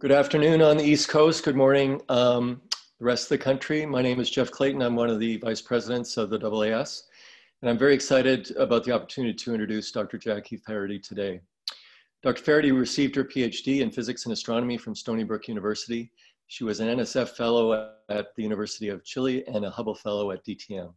Good afternoon on the East Coast. Good morning, um, the rest of the country. My name is Jeff Clayton. I'm one of the vice presidents of the AAS, and I'm very excited about the opportunity to introduce Dr. Jackie Faherty today. Dr. Faherty received her PhD in physics and astronomy from Stony Brook University. She was an NSF fellow at the University of Chile and a Hubble fellow at DTM.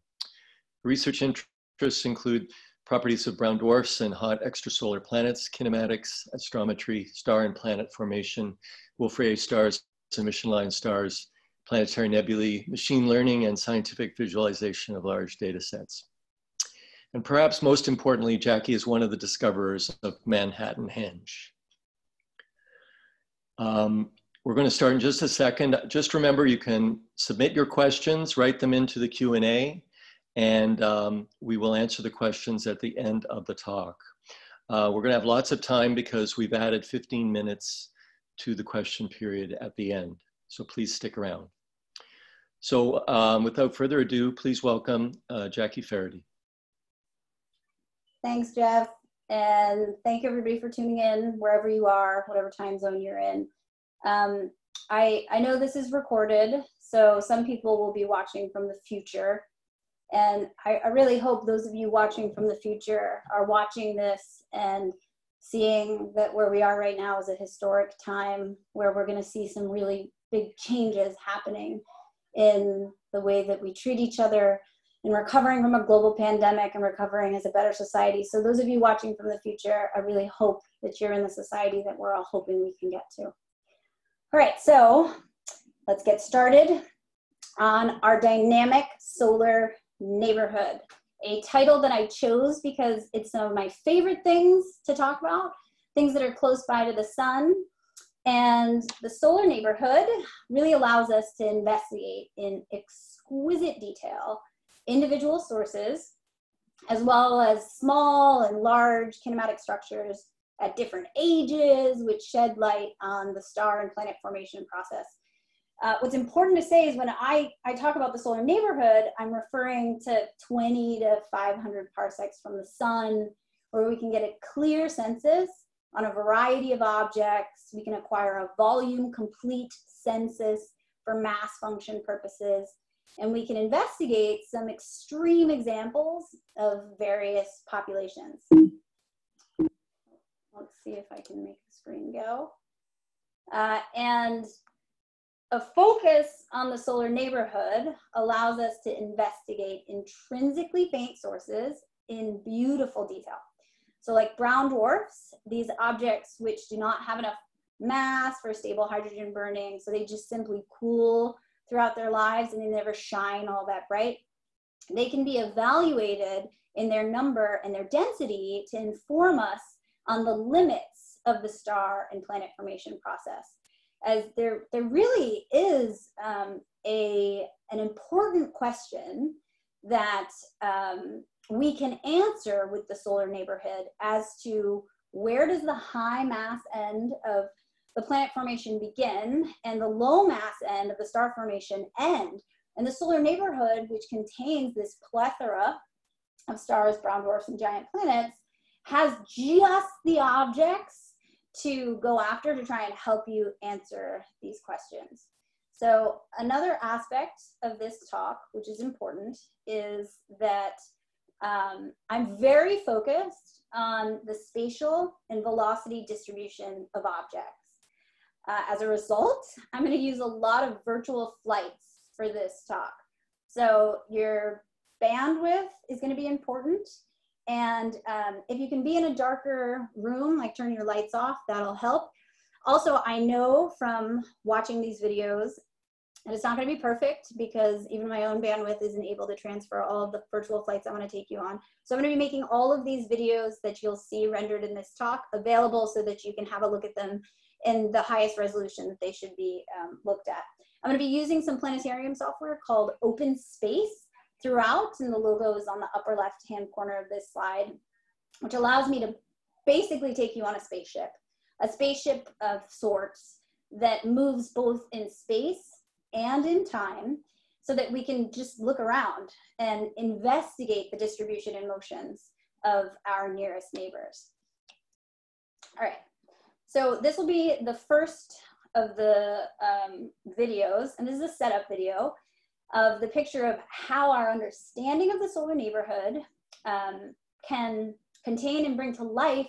Research interests include properties of brown dwarfs and hot extrasolar planets, kinematics, astrometry, star and planet formation, Wolf-Rayet stars, emission line stars, planetary nebulae, machine learning, and scientific visualization of large data sets. And perhaps most importantly, Jackie is one of the discoverers of Manhattan Henge. Um, we're going to start in just a second. Just remember, you can submit your questions, write them into the Q&A, and um, we will answer the questions at the end of the talk. Uh, we're going to have lots of time because we've added 15 minutes to the question period at the end. So please stick around. So um, without further ado, please welcome uh, Jackie Faherty. Thanks, Jeff. And thank you everybody for tuning in wherever you are, whatever time zone you're in. Um, I, I know this is recorded, so some people will be watching from the future. And I, I really hope those of you watching from the future are watching this and seeing that where we are right now is a historic time where we're going to see some really big changes happening in the way that we treat each other and recovering from a global pandemic and recovering as a better society. So those of you watching from the future, I really hope that you're in the society that we're all hoping we can get to. All right, so let's get started on our dynamic solar neighborhood a title that I chose because it's some of my favorite things to talk about, things that are close by to the sun. And the solar neighborhood really allows us to investigate in exquisite detail individual sources, as well as small and large kinematic structures at different ages, which shed light on the star and planet formation process uh, what's important to say is when I, I talk about the solar neighborhood, I'm referring to 20 to 500 parsecs from the sun, where we can get a clear census on a variety of objects. We can acquire a volume complete census for mass function purposes. And we can investigate some extreme examples of various populations. Let's see if I can make the screen go. Uh, and a focus on the solar neighborhood allows us to investigate intrinsically faint sources in beautiful detail. So like brown dwarfs, these objects which do not have enough mass for stable hydrogen burning, so they just simply cool throughout their lives and they never shine all that bright. They can be evaluated in their number and their density to inform us on the limits of the star and planet formation process as there there really is um, a an important question that um, we can answer with the solar neighborhood as to where does the high mass end of the planet formation begin and the low mass end of the star formation end. And the solar neighborhood, which contains this plethora of stars, brown dwarfs, and giant planets, has just the objects to go after to try and help you answer these questions. So another aspect of this talk, which is important, is that um, I'm very focused on the spatial and velocity distribution of objects. Uh, as a result, I'm going to use a lot of virtual flights for this talk. So your bandwidth is going to be important and um, if you can be in a darker room, like turn your lights off, that'll help. Also, I know from watching these videos and it's not going to be perfect because even my own bandwidth isn't able to transfer all of the virtual flights I want to take you on. So I'm going to be making all of these videos that you'll see rendered in this talk available so that you can have a look at them in the highest resolution that they should be um, looked at. I'm going to be using some planetarium software called OpenSpace throughout, and the logo is on the upper left-hand corner of this slide, which allows me to basically take you on a spaceship, a spaceship of sorts that moves both in space and in time so that we can just look around and investigate the distribution and motions of our nearest neighbors. All right, so this will be the first of the um, videos, and this is a setup video of the picture of how our understanding of the solar neighborhood um, can contain and bring to life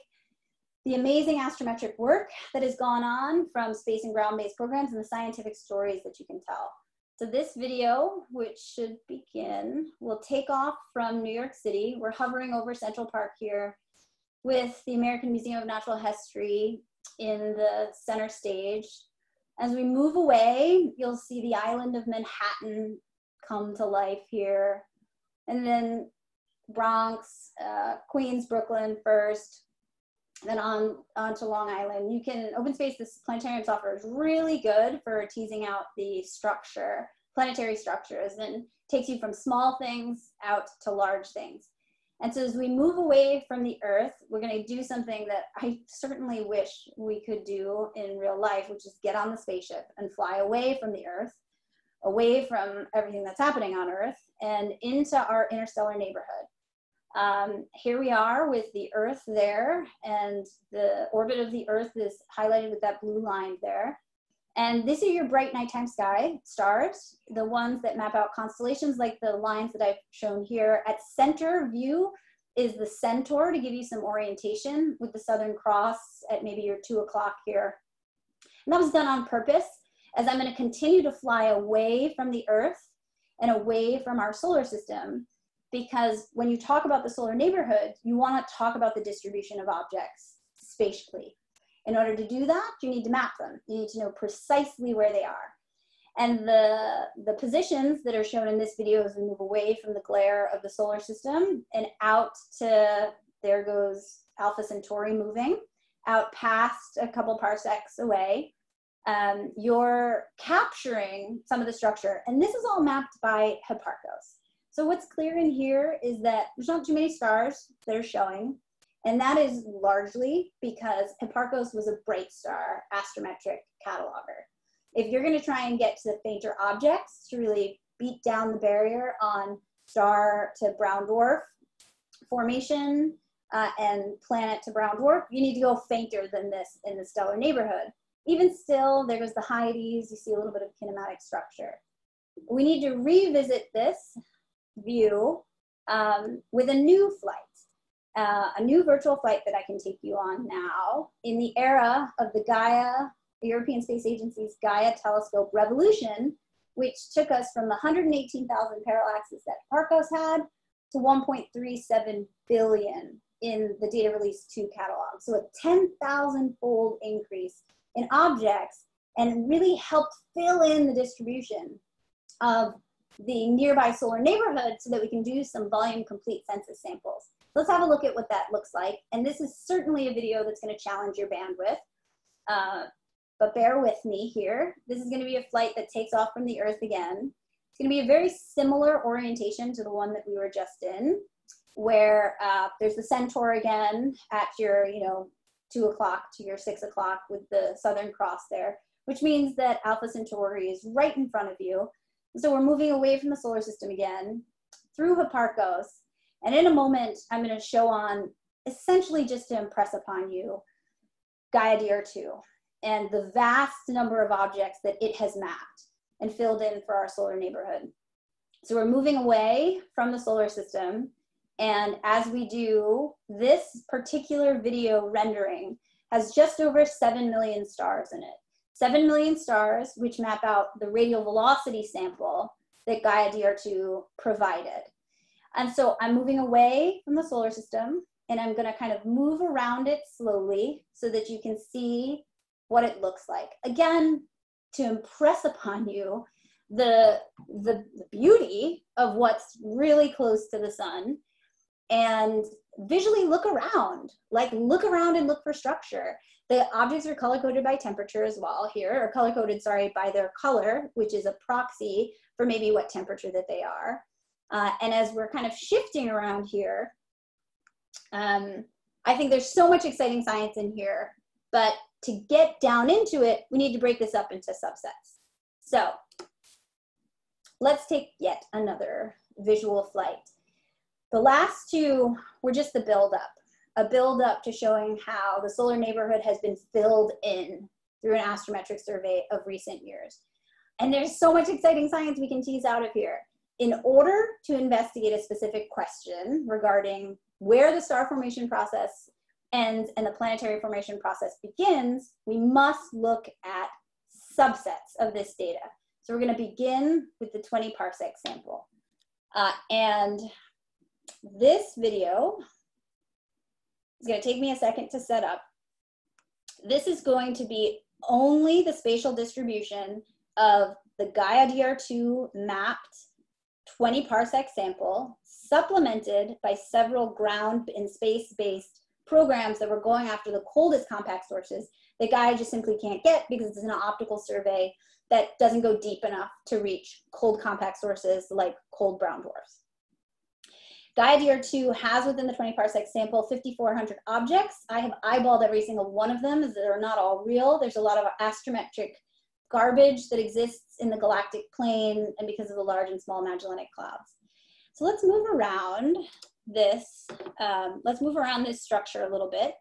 the amazing astrometric work that has gone on from space and ground-based programs and the scientific stories that you can tell. So this video, which should begin, will take off from New York City. We're hovering over Central Park here with the American Museum of Natural History in the center stage. As we move away, you'll see the island of Manhattan come to life here. And then Bronx, uh, Queens, Brooklyn first, then on, on to Long Island. You can, open space, this planetarium software is really good for teasing out the structure, planetary structures, and takes you from small things out to large things. And so as we move away from the Earth, we're going to do something that I certainly wish we could do in real life, which is get on the spaceship and fly away from the Earth, away from everything that's happening on Earth, and into our interstellar neighborhood. Um, here we are with the Earth there, and the orbit of the Earth is highlighted with that blue line there. And this is your bright nighttime sky stars, the ones that map out constellations like the lines that I've shown here. At center view is the Centaur to give you some orientation with the Southern Cross at maybe your two o'clock here. And that was done on purpose as I'm gonna continue to fly away from the Earth and away from our solar system because when you talk about the solar neighborhood, you wanna talk about the distribution of objects spatially. In order to do that, you need to map them. You need to know precisely where they are. And the, the positions that are shown in this video as we move away from the glare of the solar system and out to, there goes Alpha Centauri moving, out past a couple parsecs away. Um, you're capturing some of the structure. And this is all mapped by Hipparcos. So what's clear in here is that there's not too many stars that are showing. And that is largely because Hipparcos was a bright star astrometric cataloger. If you're going to try and get to the fainter objects to really beat down the barrier on star to brown dwarf formation uh, and planet to brown dwarf, you need to go fainter than this in the stellar neighborhood. Even still, there goes the Hyades, you see a little bit of kinematic structure. We need to revisit this view um, with a new flight uh, a new virtual flight that I can take you on now in the era of the Gaia, the European Space Agency's Gaia telescope revolution, which took us from the 118,000 parallaxes that Hipparcos had to 1.37 billion in the data release 2 catalog. So a 10,000 fold increase in objects and really helped fill in the distribution of the nearby solar neighborhood so that we can do some volume complete census samples. Let's have a look at what that looks like. And this is certainly a video that's gonna challenge your bandwidth. Uh, but bear with me here. This is gonna be a flight that takes off from the Earth again. It's gonna be a very similar orientation to the one that we were just in, where uh, there's the Centaur again at your, you know, two o'clock to your six o'clock with the Southern Cross there, which means that Alpha Centauri is right in front of you. So we're moving away from the solar system again through Hipparcos and in a moment, I'm going to show on essentially just to impress upon you Gaia DR2 and the vast number of objects that it has mapped and filled in for our solar neighborhood. So we're moving away from the solar system. And as we do, this particular video rendering has just over 7 million stars in it. 7 million stars, which map out the radial velocity sample that Gaia DR2 provided. And so I'm moving away from the solar system and I'm gonna kind of move around it slowly so that you can see what it looks like. Again, to impress upon you the, the, the beauty of what's really close to the sun and visually look around, like look around and look for structure. The objects are color coded by temperature as well here, or color coded, sorry, by their color, which is a proxy for maybe what temperature that they are. Uh, and as we're kind of shifting around here, um, I think there's so much exciting science in here, but to get down into it, we need to break this up into subsets. So let's take yet another visual flight. The last two were just the build up, a build up to showing how the solar neighborhood has been filled in through an astrometric survey of recent years. And there's so much exciting science we can tease out of here. In order to investigate a specific question regarding where the star formation process ends and the planetary formation process begins, we must look at subsets of this data. So we're going to begin with the 20 parsec sample. Uh, and this video is going to take me a second to set up. This is going to be only the spatial distribution of the Gaia DR2 mapped 20 parsec sample supplemented by several ground and space-based programs that were going after the coldest compact sources that Gaia just simply can't get because it's an optical survey that doesn't go deep enough to reach cold compact sources like cold brown dwarfs. Gaia DR2 has within the 20 parsec sample 5,400 objects. I have eyeballed every single one of them they're not all real. There's a lot of astrometric garbage that exists in the galactic plane and because of the large and small Magellanic clouds. So let's move around this, um, let's move around this structure a little bit.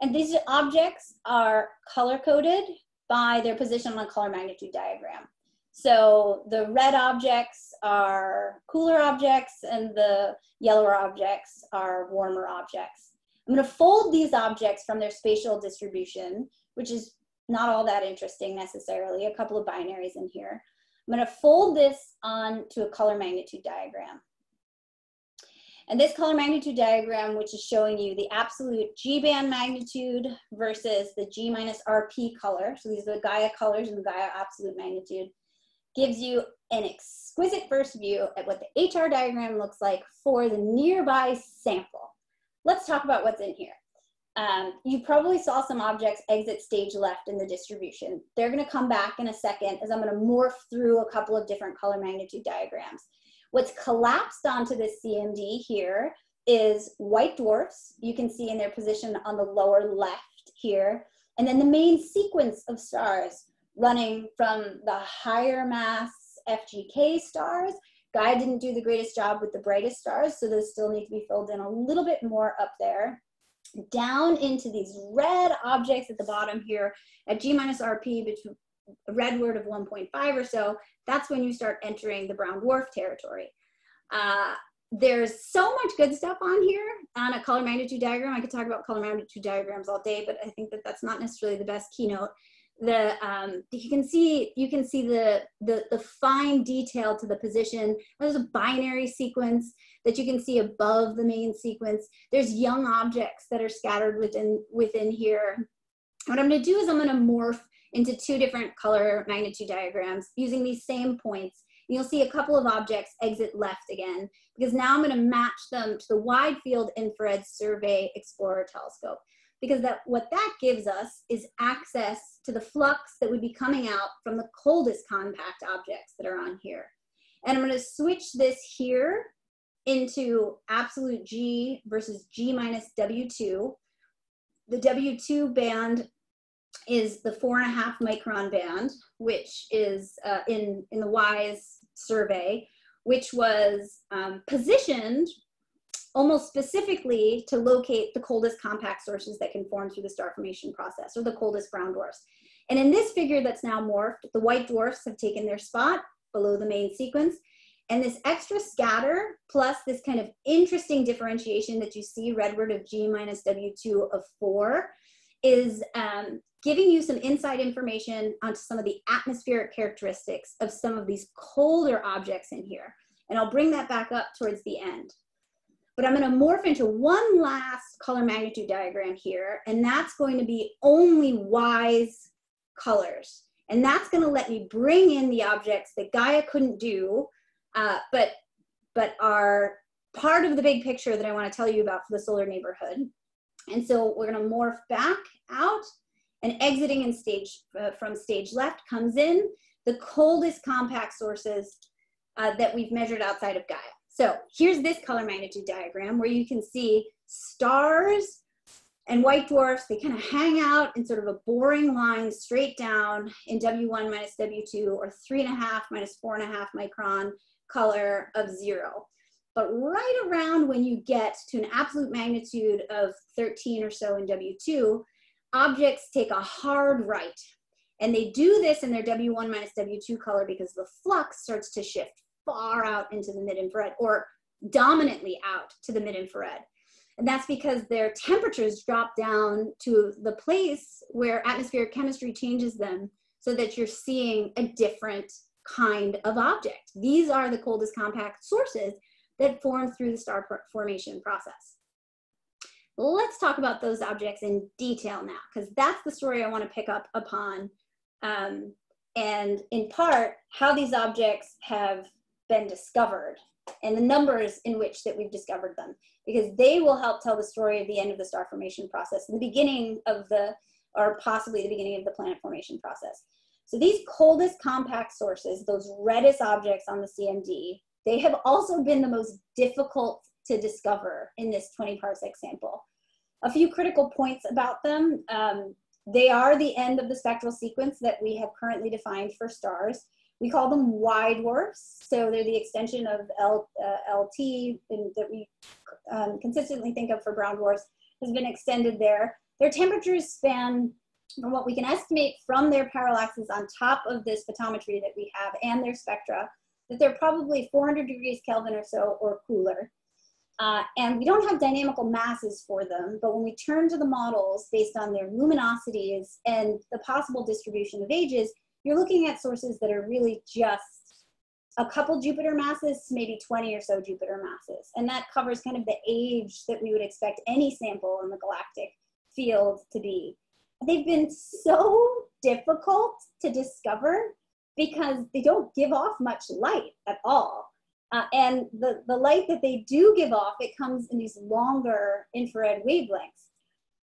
And these objects are color coded by their position on a color magnitude diagram. So the red objects are cooler objects and the yellower objects are warmer objects. I'm gonna fold these objects from their spatial distribution, which is not all that interesting necessarily, a couple of binaries in here. I'm gonna fold this onto a color magnitude diagram. And this color magnitude diagram, which is showing you the absolute G-band magnitude versus the G minus RP color, so these are the Gaia colors and the Gaia absolute magnitude, gives you an exquisite first view at what the HR diagram looks like for the nearby sample. Let's talk about what's in here. Um, you probably saw some objects exit stage left in the distribution. They're gonna come back in a second as I'm gonna morph through a couple of different color magnitude diagrams. What's collapsed onto this CMD here is white dwarfs. You can see in their position on the lower left here. And then the main sequence of stars running from the higher mass FGK stars. Gaia didn't do the greatest job with the brightest stars, so those still need to be filled in a little bit more up there. Down into these red objects at the bottom here at G minus RP between redward of 1.5 or so, that's when you start entering the brown dwarf territory. Uh, there's so much good stuff on here on a color magnitude diagram. I could talk about color magnitude diagrams all day, but I think that that's not necessarily the best keynote. The um, you can see you can see the, the the fine detail to the position. There's a binary sequence that you can see above the main sequence. There's young objects that are scattered within within here. What I'm going to do is I'm going to morph into two different color magnitude diagrams using these same points. And you'll see a couple of objects exit left again, because now I'm gonna match them to the Wide Field Infrared Survey Explorer Telescope. Because that, what that gives us is access to the flux that would be coming out from the coldest compact objects that are on here. And I'm gonna switch this here into absolute G versus G minus W2. The W2 band is the four and a half micron band, which is uh, in, in the WISE survey, which was um, positioned almost specifically to locate the coldest compact sources that can form through the star formation process, or the coldest brown dwarfs. And in this figure that's now morphed, the white dwarfs have taken their spot below the main sequence. And this extra scatter plus this kind of interesting differentiation that you see redward of G minus W2 of four is um, giving you some inside information onto some of the atmospheric characteristics of some of these colder objects in here. And I'll bring that back up towards the end. But I'm going to morph into one last color magnitude diagram here, and that's going to be only WISE colors. And that's going to let me bring in the objects that Gaia couldn't do, uh, but, but are part of the big picture that I want to tell you about for the solar neighborhood. And so we're going to morph back out and exiting in stage uh, from stage left comes in the coldest compact sources uh, that we've measured outside of Gaia. So here's this color magnitude diagram where you can see stars and white dwarfs, they kind of hang out in sort of a boring line straight down in W1 minus W2 or three and a half minus four and a half micron color of zero. But right around when you get to an absolute magnitude of 13 or so in W2, objects take a hard right And they do this in their W1 minus W2 color because the flux starts to shift far out into the mid infrared or dominantly out to the mid infrared. And that's because their temperatures drop down to the place where atmospheric chemistry changes them so that you're seeing a different kind of object. These are the coldest compact sources that form through the star formation process. Let's talk about those objects in detail now, because that's the story I want to pick up upon. Um, and in part, how these objects have been discovered and the numbers in which that we've discovered them, because they will help tell the story of the end of the star formation process, and the beginning of the, or possibly the beginning of the planet formation process. So these coldest compact sources, those reddest objects on the CMD, they have also been the most difficult to discover in this 20 parsec sample. A few critical points about them. Um, they are the end of the spectral sequence that we have currently defined for stars. We call them Y dwarfs, so they're the extension of L, uh, LT that we um, consistently think of for brown dwarfs has been extended there. Their temperatures span from what we can estimate from their parallaxes on top of this photometry that we have and their spectra, that they're probably 400 degrees Kelvin or so or cooler. Uh, and we don't have dynamical masses for them, but when we turn to the models based on their luminosities and the possible distribution of ages, you're looking at sources that are really just a couple Jupiter masses, maybe 20 or so Jupiter masses. And that covers kind of the age that we would expect any sample in the galactic field to be they've been so difficult to discover because they don't give off much light at all. Uh, and the, the light that they do give off, it comes in these longer infrared wavelengths.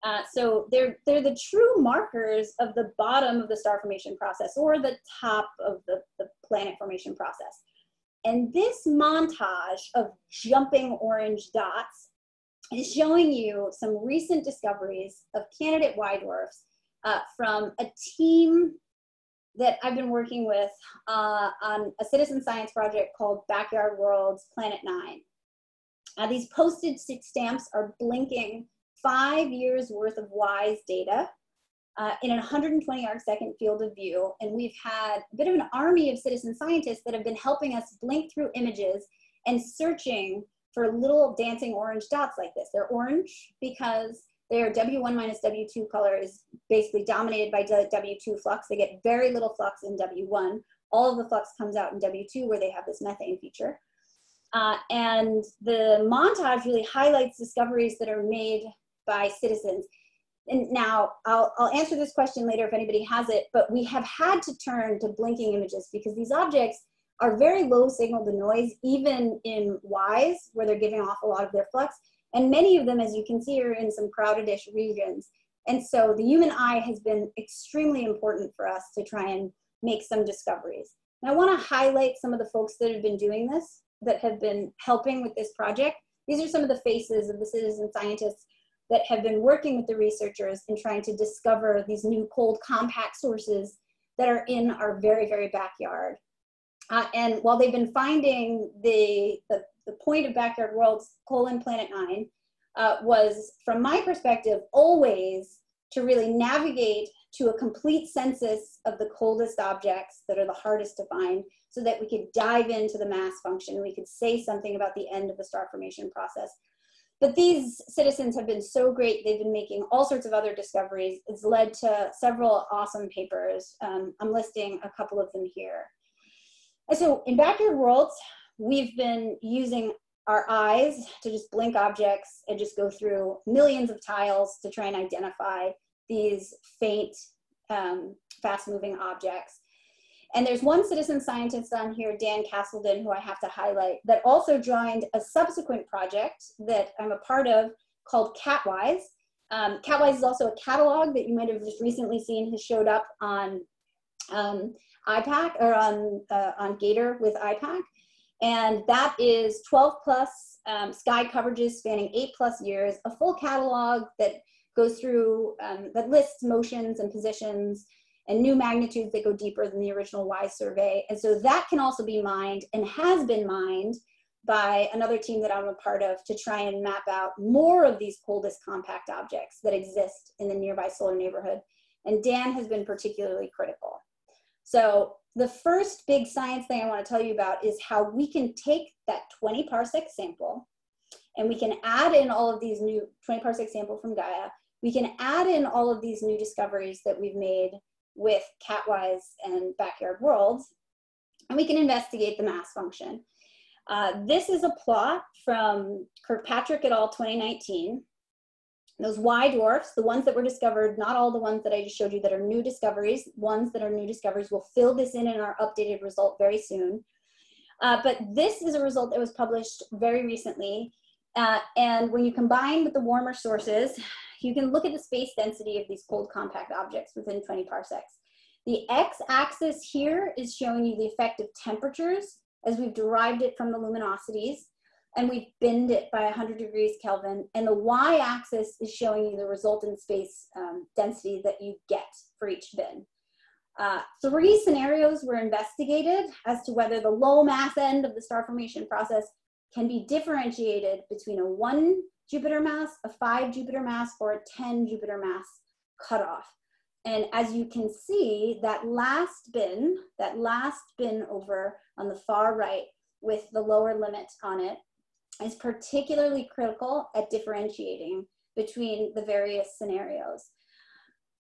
Uh, so they're, they're the true markers of the bottom of the star formation process or the top of the, the planet formation process. And this montage of jumping orange dots is showing you some recent discoveries of candidate Y dwarfs uh, from a team that I've been working with uh, on a citizen science project called Backyard Worlds Planet Nine. Uh, these postage stamps are blinking five years worth of WISE data uh, in a 120 arc second field of view. And we've had a bit of an army of citizen scientists that have been helping us blink through images and searching for little dancing orange dots like this. They're orange because their W1 minus W2 color is basically dominated by W2 flux. They get very little flux in W1. All of the flux comes out in W2 where they have this methane feature. Uh, and the montage really highlights discoveries that are made by citizens. And now I'll, I'll answer this question later if anybody has it, but we have had to turn to blinking images because these objects are very low signal to noise, even in WISE, where they're giving off a lot of their flux. And many of them, as you can see, are in some crowded-ish regions. And so the human eye has been extremely important for us to try and make some discoveries. And I want to highlight some of the folks that have been doing this, that have been helping with this project. These are some of the faces of the citizen scientists that have been working with the researchers in trying to discover these new cold compact sources that are in our very, very backyard. Uh, and while they've been finding the, the, the point of Backyard Worlds, colon Planet Nine, uh, was, from my perspective, always to really navigate to a complete census of the coldest objects that are the hardest to find so that we could dive into the mass function. And we could say something about the end of the star formation process. But these citizens have been so great. They've been making all sorts of other discoveries. It's led to several awesome papers. Um, I'm listing a couple of them here. And so in Backyard Worlds, we've been using our eyes to just blink objects and just go through millions of tiles to try and identify these faint, um, fast moving objects. And there's one citizen scientist on here, Dan Caselden, who I have to highlight, that also joined a subsequent project that I'm a part of called Catwise. Um, Catwise is also a catalog that you might have just recently seen has showed up on um, IPAC or on, uh, on Gator with IPAC. And that is 12 plus um, sky coverages spanning eight plus years, a full catalog that goes through, um, that lists motions and positions and new magnitudes that go deeper than the original WISE survey. And so that can also be mined and has been mined by another team that I'm a part of to try and map out more of these coldest compact objects that exist in the nearby solar neighborhood and Dan has been particularly critical. So the first big science thing I want to tell you about is how we can take that 20 parsec sample and we can add in all of these new 20 parsec sample from Gaia. We can add in all of these new discoveries that we've made with Catwise and Backyard Worlds, and we can investigate the mass function. Uh, this is a plot from Kirkpatrick et al. 2019. Those Y dwarfs, the ones that were discovered, not all the ones that I just showed you that are new discoveries, ones that are new discoveries, will fill this in in our updated result very soon. Uh, but this is a result that was published very recently. Uh, and when you combine with the warmer sources, you can look at the space density of these cold compact objects within 20 parsecs. The x-axis here is showing you the effect of temperatures as we've derived it from the luminosities and we've binned it by 100 degrees Kelvin. And the y-axis is showing you the resultant space um, density that you get for each bin. Uh, three scenarios were investigated as to whether the low mass end of the star formation process can be differentiated between a one Jupiter mass, a five Jupiter mass, or a 10 Jupiter mass cutoff. And as you can see, that last bin, that last bin over on the far right with the lower limit on it is particularly critical at differentiating between the various scenarios.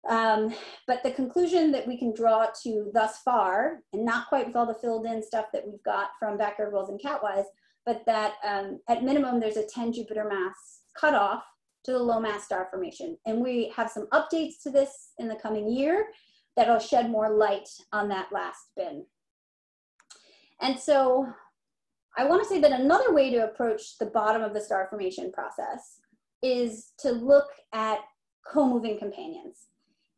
Um, but the conclusion that we can draw to thus far, and not quite with all the filled in stuff that we've got from Backyard Worlds and Catwise, but that um, at minimum there's a 10 Jupiter mass cutoff to the low mass star formation. And we have some updates to this in the coming year that'll shed more light on that last bin. And so I want to say that another way to approach the bottom of the star formation process is to look at co-moving companions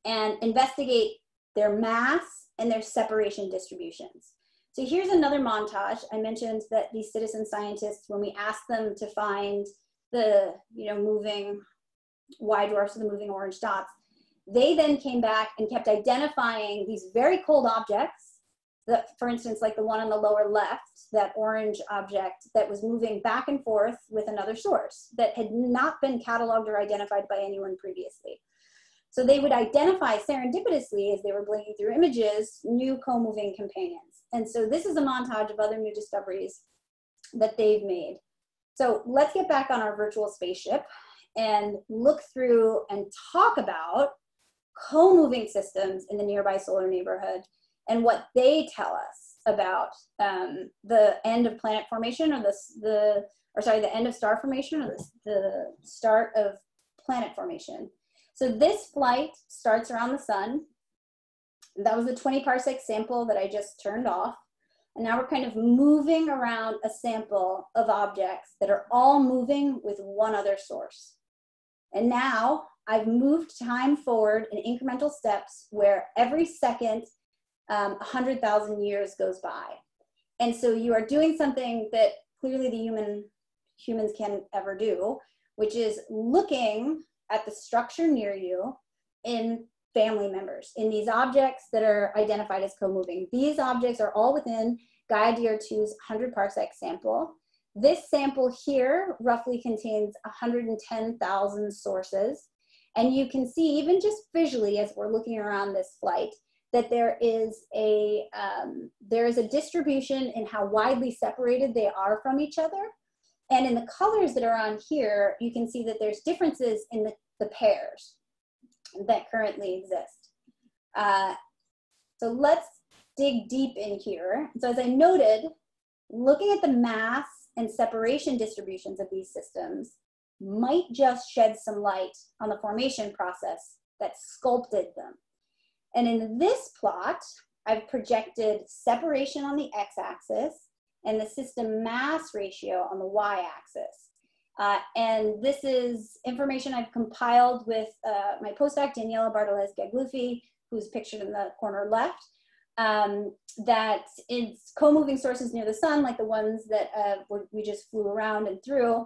and investigate their mass and their separation distributions. So here's another montage. I mentioned that these citizen scientists, when we asked them to find the you know moving Y dwarfs or the moving orange dots, they then came back and kept identifying these very cold objects that, for instance, like the one on the lower left, that orange object that was moving back and forth with another source that had not been cataloged or identified by anyone previously. So they would identify serendipitously as they were blinking through images, new co-moving companions. And so this is a montage of other new discoveries that they've made. So let's get back on our virtual spaceship and look through and talk about co-moving systems in the nearby solar neighborhood and what they tell us about um, the end of planet formation or the, the or sorry, the end of star formation or the, the start of planet formation. So this flight starts around the sun. That was the 20 parsec sample that I just turned off. And now we're kind of moving around a sample of objects that are all moving with one other source. And now I've moved time forward in incremental steps where every second um, 100,000 years goes by. And so you are doing something that clearly the human humans can ever do, which is looking at the structure near you in family members, in these objects that are identified as co-moving. These objects are all within Gaia DR2's 100 parsec sample. This sample here roughly contains 110,000 sources. And you can see, even just visually, as we're looking around this flight, that there is a um, there is a distribution in how widely separated they are from each other. And in the colors that are on here, you can see that there's differences in the, the pairs that currently exist. Uh, so let's dig deep in here. So as I noted, looking at the mass and separation distributions of these systems might just shed some light on the formation process that sculpted them. And in this plot, I've projected separation on the x-axis and the system mass ratio on the y-axis. Uh, and this is information I've compiled with uh, my postdoc, Daniela Bardalez Gagliuffi, who's pictured in the corner left, um, that it's co-moving sources near the sun, like the ones that uh, we just flew around and through.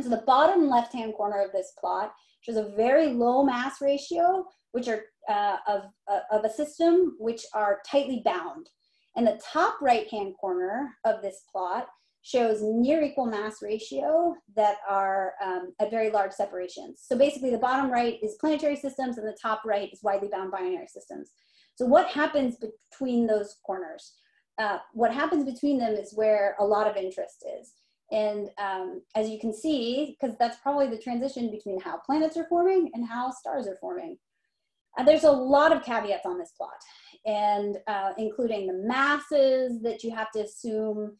So the bottom left-hand corner of this plot shows a very low mass ratio, which are uh, of, uh, of a system which are tightly bound. And the top right-hand corner of this plot shows near equal mass ratio that are um, at very large separations. So basically the bottom right is planetary systems and the top right is widely bound binary systems. So what happens between those corners? Uh, what happens between them is where a lot of interest is. And um, as you can see, because that's probably the transition between how planets are forming and how stars are forming. Uh, there's a lot of caveats on this plot, and uh, including the masses that you have to assume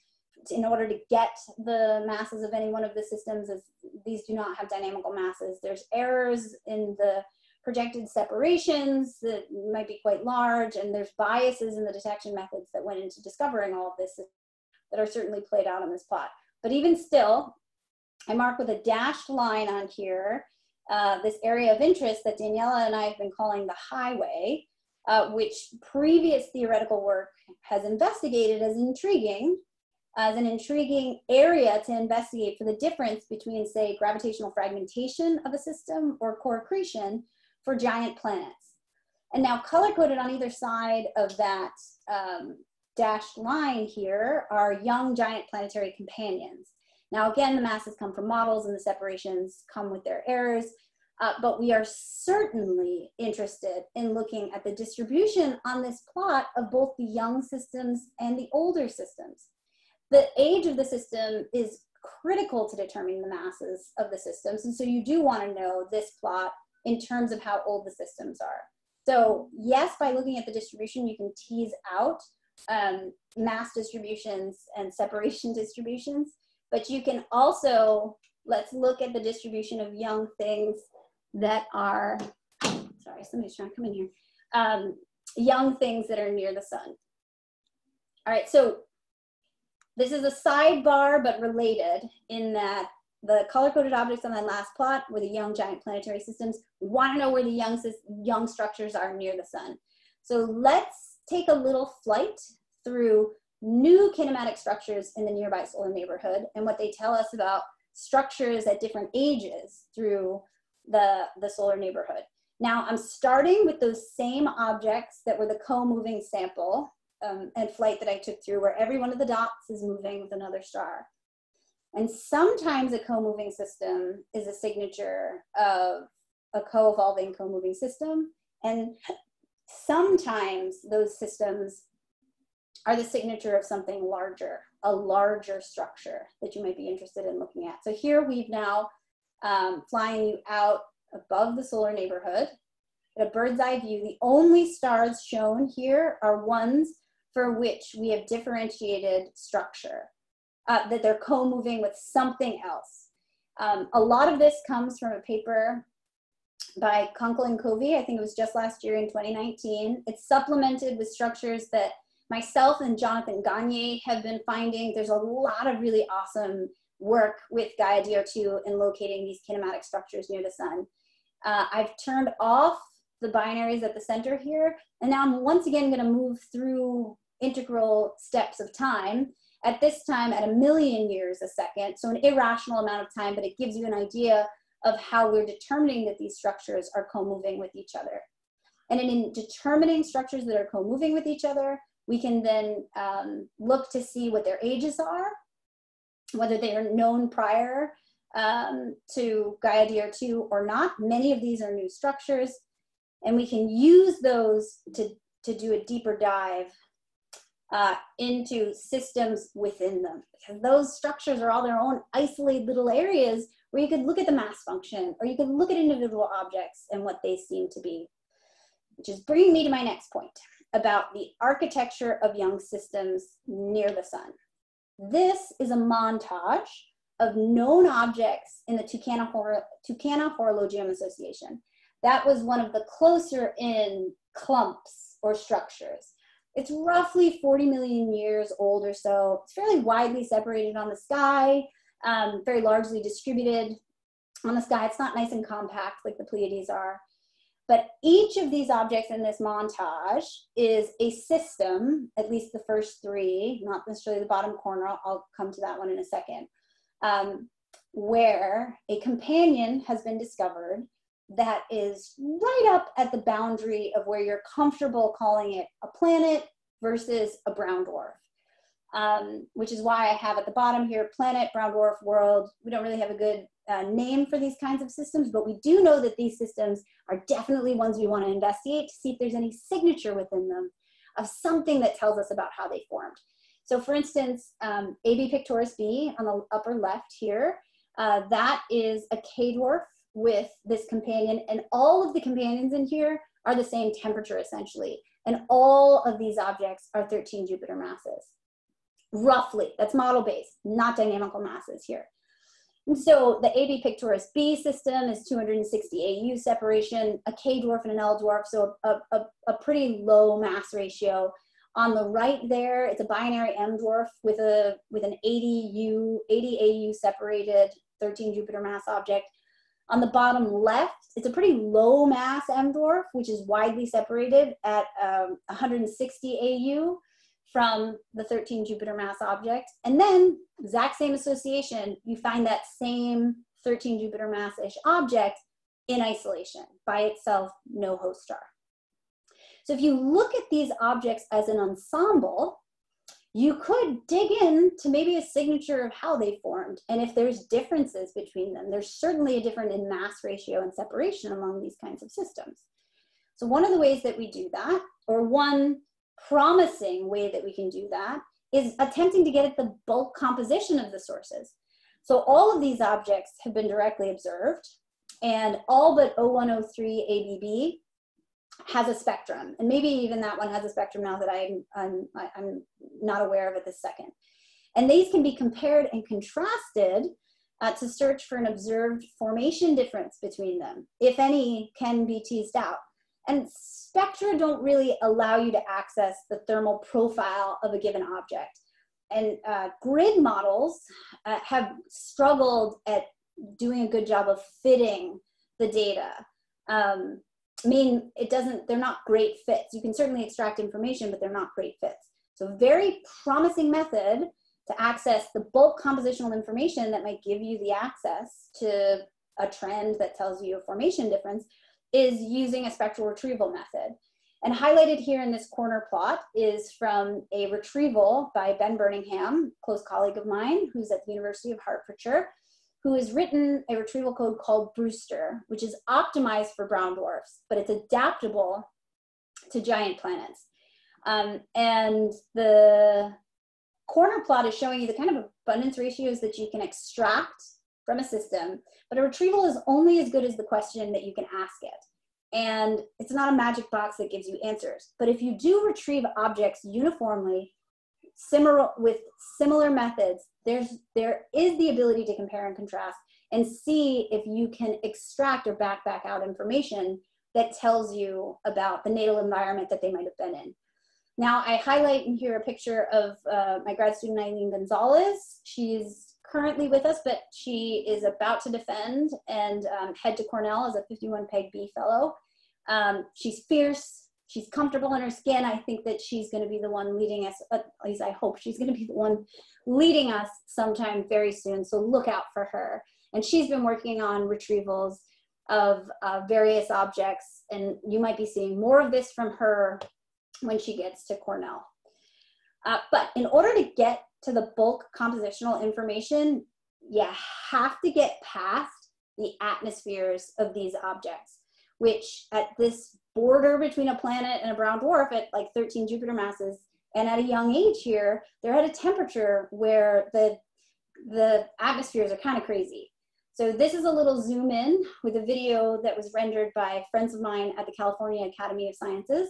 in order to get the masses of any one of the systems as these do not have dynamical masses. There's errors in the projected separations that might be quite large, and there's biases in the detection methods that went into discovering all of this that are certainly played out on this plot. But even still, I mark with a dashed line on here uh, this area of interest that Daniela and I have been calling the highway, uh, which previous theoretical work has investigated as intriguing, as an intriguing area to investigate for the difference between, say, gravitational fragmentation of a system or core accretion for giant planets. And now color-coded on either side of that um, dashed line here are young giant planetary companions. Now, again, the masses come from models and the separations come with their errors, uh, but we are certainly interested in looking at the distribution on this plot of both the young systems and the older systems the age of the system is critical to determining the masses of the systems. And so you do want to know this plot in terms of how old the systems are. So yes, by looking at the distribution, you can tease out um, mass distributions and separation distributions, but you can also, let's look at the distribution of young things that are, sorry, somebody's trying to come in here, um, young things that are near the sun. All right, so this is a sidebar, but related in that the color-coded objects on that last plot were the young giant planetary systems. We want to know where the young, young structures are near the sun. So let's take a little flight through new kinematic structures in the nearby solar neighborhood and what they tell us about structures at different ages through the, the solar neighborhood. Now I'm starting with those same objects that were the co-moving sample um, and flight that I took through where every one of the dots is moving with another star. And sometimes a co-moving system is a signature of a co-evolving co-moving system. And sometimes those systems are the signature of something larger, a larger structure that you might be interested in looking at. So here we've now um, flying you out above the solar neighborhood at a bird's eye view. The only stars shown here are ones for which we have differentiated structure, uh, that they're co-moving with something else. Um, a lot of this comes from a paper by Kounkel and Covey, I think it was just last year in 2019. It's supplemented with structures that myself and Jonathan Gagne have been finding. There's a lot of really awesome work with Gaia DR2 in locating these kinematic structures near the sun. Uh, I've turned off the binaries at the center here. And now I'm once again gonna move through integral steps of time, at this time at a million years a second, so an irrational amount of time, but it gives you an idea of how we're determining that these structures are co-moving with each other. And in determining structures that are co-moving with each other, we can then um, look to see what their ages are, whether they are known prior um, to Gaia DR2 or not. Many of these are new structures. And we can use those to, to do a deeper dive uh, into systems within them. Because those structures are all their own isolated little areas where you could look at the mass function or you could look at individual objects and what they seem to be. Which is bringing me to my next point about the architecture of young systems near the sun. This is a montage of known objects in the Tucana, Tucana Horologium Association that was one of the closer in clumps or structures. It's roughly 40 million years old or so. It's fairly widely separated on the sky, um, very largely distributed on the sky. It's not nice and compact like the Pleiades are. But each of these objects in this montage is a system, at least the first three, not necessarily the bottom corner. I'll, come to that one in a second, um, where a companion has been discovered that is right up at the boundary of where you're comfortable calling it a planet versus a brown dwarf. um, which is why I have at the bottom here, planet, brown dwarf, world. We don't really have a good uh, name for these kinds of systems, but we do know that these systems are definitely ones we want to investigate to see if there's any signature within them of something that tells us about how they formed. So for instance, um, AB pictoris b on the upper left here, uh, that is a K-dwarf with this companion and all of the companions in here are the same temperature essentially. And all of these objects are 13 Jupiter masses. Roughly, that's model based, not dynamical masses here. And so the AB pictoris B system is 260 AU separation, a K dwarf and an L dwarf, so a, a, a pretty low mass ratio. On the right there, it's a binary M dwarf with a with an 80 U, 80 AU separated 13 Jupiter mass object. On the bottom left, it's a pretty low mass M dwarf, which is widely separated at um, 160 AU from the 13 Jupiter mass object. And then, exact same association, you find that same 13 Jupiter mass-ish object in isolation, by itself, no host star. So if you look at these objects as an ensemble, you could dig in to maybe a signature of how they formed. And if there's differences between them, there's certainly a difference in mass ratio and separation among these kinds of systems. So one of the ways that we do that, or one promising way that we can do that, is attempting to get at the bulk composition of the sources. So all of these objects have been directly observed, and all but 0103 ABB has a spectrum, and maybe even that one has a spectrum now that I'm, I'm, I'm not aware of at this second. And these can be compared and contrasted uh, to search for an observed formation difference between them, if any can be teased out. And spectra don't really allow you to access the thermal profile of a given object. And uh, grid models uh, have struggled at doing a good job of fitting the data. Um, mean, it doesn't, they're not great fits. You can certainly extract information, but they're not great fits. So very promising method to access the bulk compositional information that might give you the access to a trend that tells you a formation difference is using a spectral retrieval method. And highlighted here in this corner plot is from a retrieval by Ben Burningham, close colleague of mine, who's at the University of Hertfordshire who has written a retrieval code called Brewster, which is optimized for brown dwarfs, but it's adaptable to giant planets. Um, and the corner plot is showing you the kind of abundance ratios that you can extract from a system, but a retrieval is only as good as the question that you can ask it. And it's not a magic box that gives you answers. But if you do retrieve objects uniformly similar with similar methods, there's there is the ability to compare and contrast and see if you can extract or back back out information that tells you about the natal environment that they might have been in. Now I highlight in here a picture of uh, my grad student Eileen Gonzalez. She's currently with us, but she is about to defend and um, head to Cornell as a 51 Peg B fellow. Um, she's fierce, she's comfortable in her skin. I think that she's going to be the one leading us, at least I hope she's going to be the one leading us sometime very soon. So look out for her. And she's been working on retrievals of uh, various objects, and you might be seeing more of this from her when she gets to Cornell. Uh, but in order to get to the bulk compositional information, you have to get past the atmospheres of these objects, which at this border between a planet and a brown dwarf at like 13 Jupiter masses. And at a young age here, they're at a temperature where the, the atmospheres are kind of crazy. So this is a little zoom in with a video that was rendered by friends of mine at the California Academy of Sciences.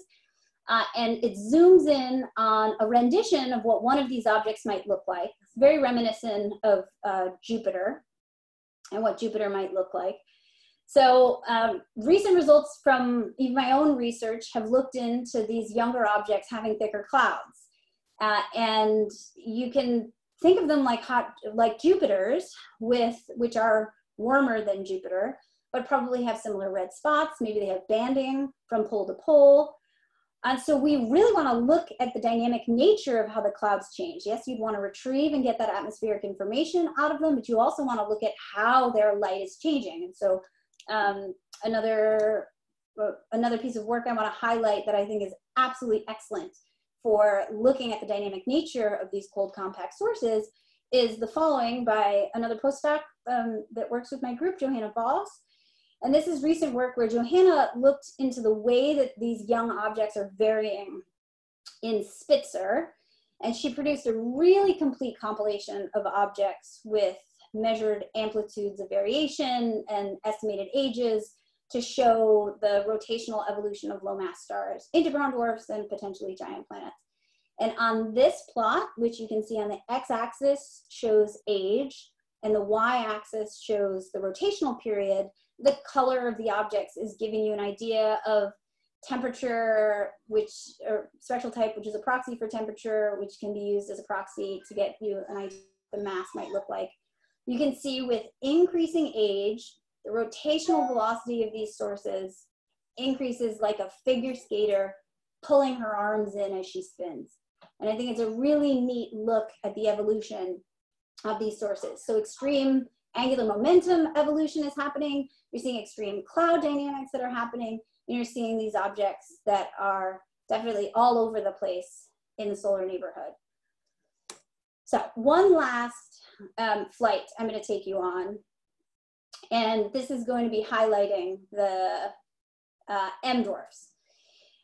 Uh, and it zooms in on a rendition of what one of these objects might look like. It's very reminiscent of uh, Jupiter and what Jupiter might look like. So um, recent results from even my own research have looked into these younger objects having thicker clouds. Uh, and you can think of them like hot, like Jupiter's with, which are warmer than Jupiter, but probably have similar red spots. Maybe they have banding from pole to pole. And so we really want to look at the dynamic nature of how the clouds change. Yes, you'd want to retrieve and get that atmospheric information out of them, but you also want to look at how their light is changing. And so um, another, uh, another piece of work I want to highlight that I think is absolutely excellent for looking at the dynamic nature of these cold compact sources is the following by another postdoc um, that works with my group, Johanna Vos. And this is recent work where Johanna looked into the way that these young objects are varying in Spitzer. And she produced a really complete compilation of objects with measured amplitudes of variation and estimated ages to show the rotational evolution of low mass stars into brown dwarfs and potentially giant planets. And on this plot, which you can see on the x-axis shows age and the y-axis shows the rotational period, the color of the objects is giving you an idea of temperature, which or spectral type, which is a proxy for temperature, which can be used as a proxy to get you an idea the mass might look like. You can see with increasing age, the rotational velocity of these sources increases like a figure skater pulling her arms in as she spins. And I think it's a really neat look at the evolution of these sources. So extreme angular momentum evolution is happening. You're seeing extreme cloud dynamics that are happening. And you're seeing these objects that are definitely all over the place in the solar neighborhood. So one last um, flight I'm going to take you on and this is going to be highlighting the uh, M dwarfs.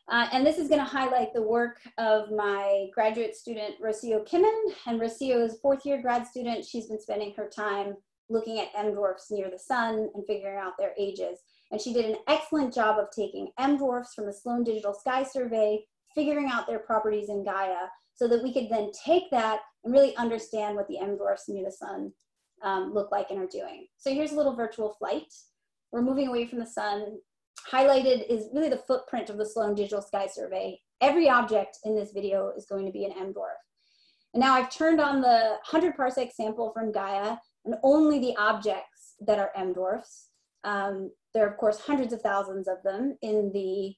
Uh, and this is going to highlight the work of my graduate student, Rocio Kiman. And Rocio is fourth year grad student. She's been spending her time looking at M dwarfs near the sun and figuring out their ages. And she did an excellent job of taking M dwarfs from the Sloan Digital Sky Survey, figuring out their properties in Gaia, so that we could then take that and really understand what the M dwarfs near the sun um, look like and are doing. So here's a little virtual flight. We're moving away from the sun. Highlighted is really the footprint of the Sloan Digital Sky Survey. Every object in this video is going to be an M dwarf. And now I've turned on the 100 parsec sample from Gaia and only the objects that are M dwarfs. Um, there are of course hundreds of thousands of them in the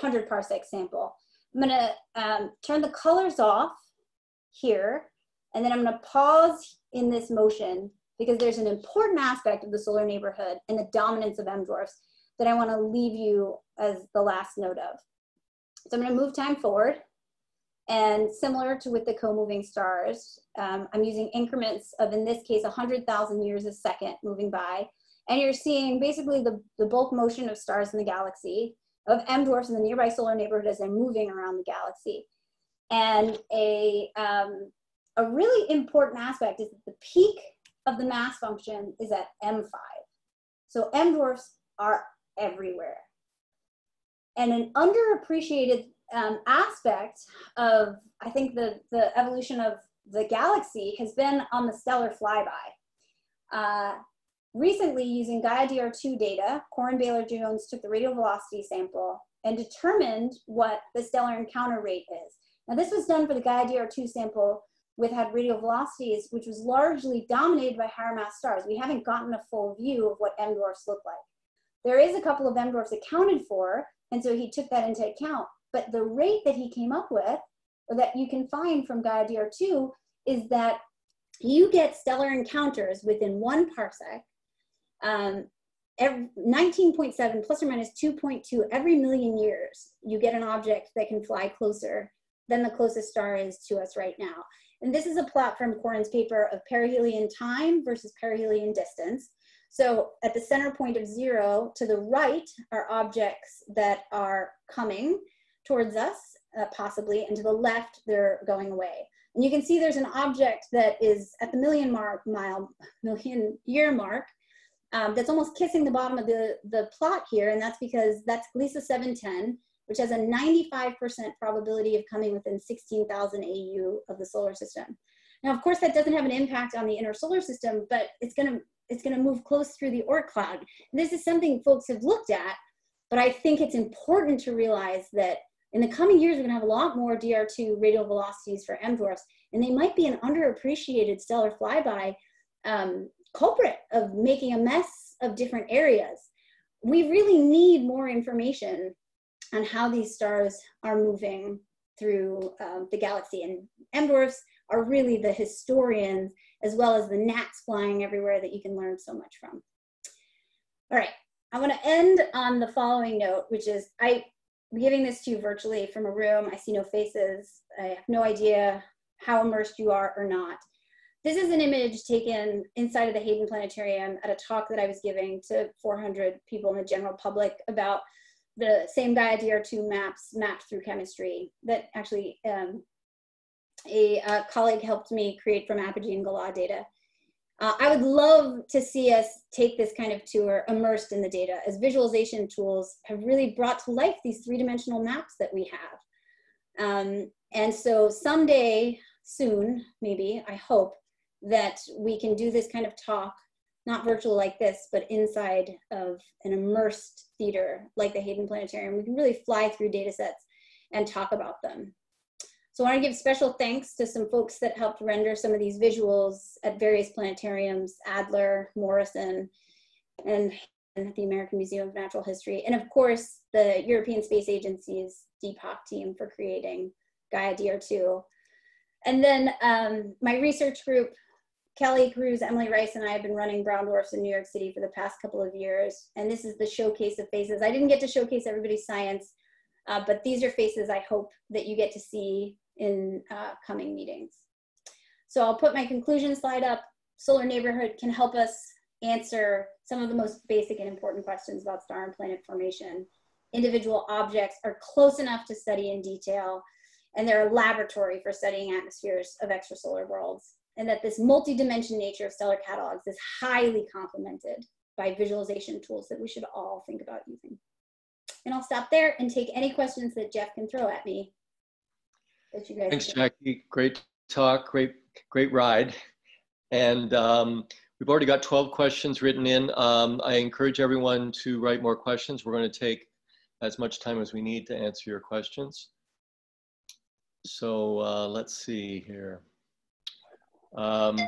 100 parsec sample. I'm gonna um, turn the colors off here and then I'm gonna pause in this motion because there's an important aspect of the solar neighborhood and the dominance of M dwarfs that I want to leave you as the last note of. So I'm going to move time forward. And similar to with the co-moving stars, um, I'm using increments of, in this case, 100,000 years a second moving by. And you're seeing basically the, the bulk motion of stars in the galaxy, of M dwarfs in the nearby solar neighborhood as they're moving around the galaxy. And a, um, a really important aspect is that the peak of the mass function is at M5. So M dwarfs are everywhere. And an underappreciated um, aspect of, I think, the, the evolution of the galaxy has been on the stellar flyby. Uh, recently, using Gaia DR2 data, Coryn Bailer-Jones took the radial velocity sample and determined what the stellar encounter rate is. Now, this was done for the Gaia DR2 sample with had radial velocities, which was largely dominated by higher mass stars. We haven't gotten a full view of what M dwarfs look like. There is a couple of M dwarfs accounted for, and so he took that into account. But the rate that he came up with, or that you can find from Gaia DR2, is that you get stellar encounters within one parsec, um, 19.7 plus or minus 2.2 every million years, you get an object that can fly closer than the closest star is to us right now. And this is a plot from Coryn's paper of perihelion time versus perihelion distance. So at the center point of zero, to the right are objects that are coming towards us, uh, possibly, and to the left, they're going away. And you can see there's an object that is at the million mark, mile, million year mark, um, that's almost kissing the bottom of the, the plot here, and that's because that's Gliese 710, which has a 95% probability of coming within 16,000 AU of the solar system. Now, of course, that doesn't have an impact on the inner solar system, but it's gonna, it's gonna move close through the Oort cloud. And this is something folks have looked at, but I think it's important to realize that in the coming years, we're gonna have a lot more DR2 radial velocities for M dwarfs, and they might be an underappreciated stellar flyby um, culprit of making a mess of different areas. We really need more information on how these stars are moving through um, the galaxy. And M dwarfs are really the historians as well as the gnats flying everywhere that you can learn so much from. All right, I want to end on the following note, which is I am giving this to you virtually from a room. I see no faces. I have no idea how immersed you are or not. This is an image taken inside of the Hayden Planetarium at a talk that I was giving to 400 people in the general public about the same Gaia DR2 maps mapped through chemistry that actually um, a, a, colleague helped me create from Apogee and Galah data. Uh, I would love to see us take this kind of tour immersed in the data as visualization tools have really brought to life these three-dimensional maps that we have. Um, and so someday soon, maybe, I hope, that we can do this kind of talk, not virtual like this, but inside of an immersed theater like the Hayden Planetarium. We can really fly through data sets and talk about them. So I want to give special thanks to some folks that helped render some of these visuals at various planetariums, Adler, Morrison, and the American Museum of Natural History. And of course, the European Space Agency's DPAC team for creating Gaia DR2. And then um, my research group Kelle Cruz, Emily Rice, and I have been running brown dwarfs in New York City for the past couple of years. And this is the showcase of faces. I didn't get to showcase everybody's science, uh, but these are faces I hope that you get to see in uh, coming meetings. So I'll put my conclusion slide up. Solar Neighborhood can help us answer some of the most basic and important questions about star and planet formation. Individual objects are close enough to study in detail, and they're a laboratory for studying atmospheres of extrasolar worlds and that this multi-dimension nature of stellar catalogs is highly complemented by visualization tools that we should all think about using. And I'll stop there and take any questions that Jeff can throw at me. That you guys Thanks, can. Jackie. Great talk, great, great ride. And um, we've already got 12 questions written in. Um, I encourage everyone to write more questions. We're going to take as much time as we need to answer your questions. So uh, let's see here. Um,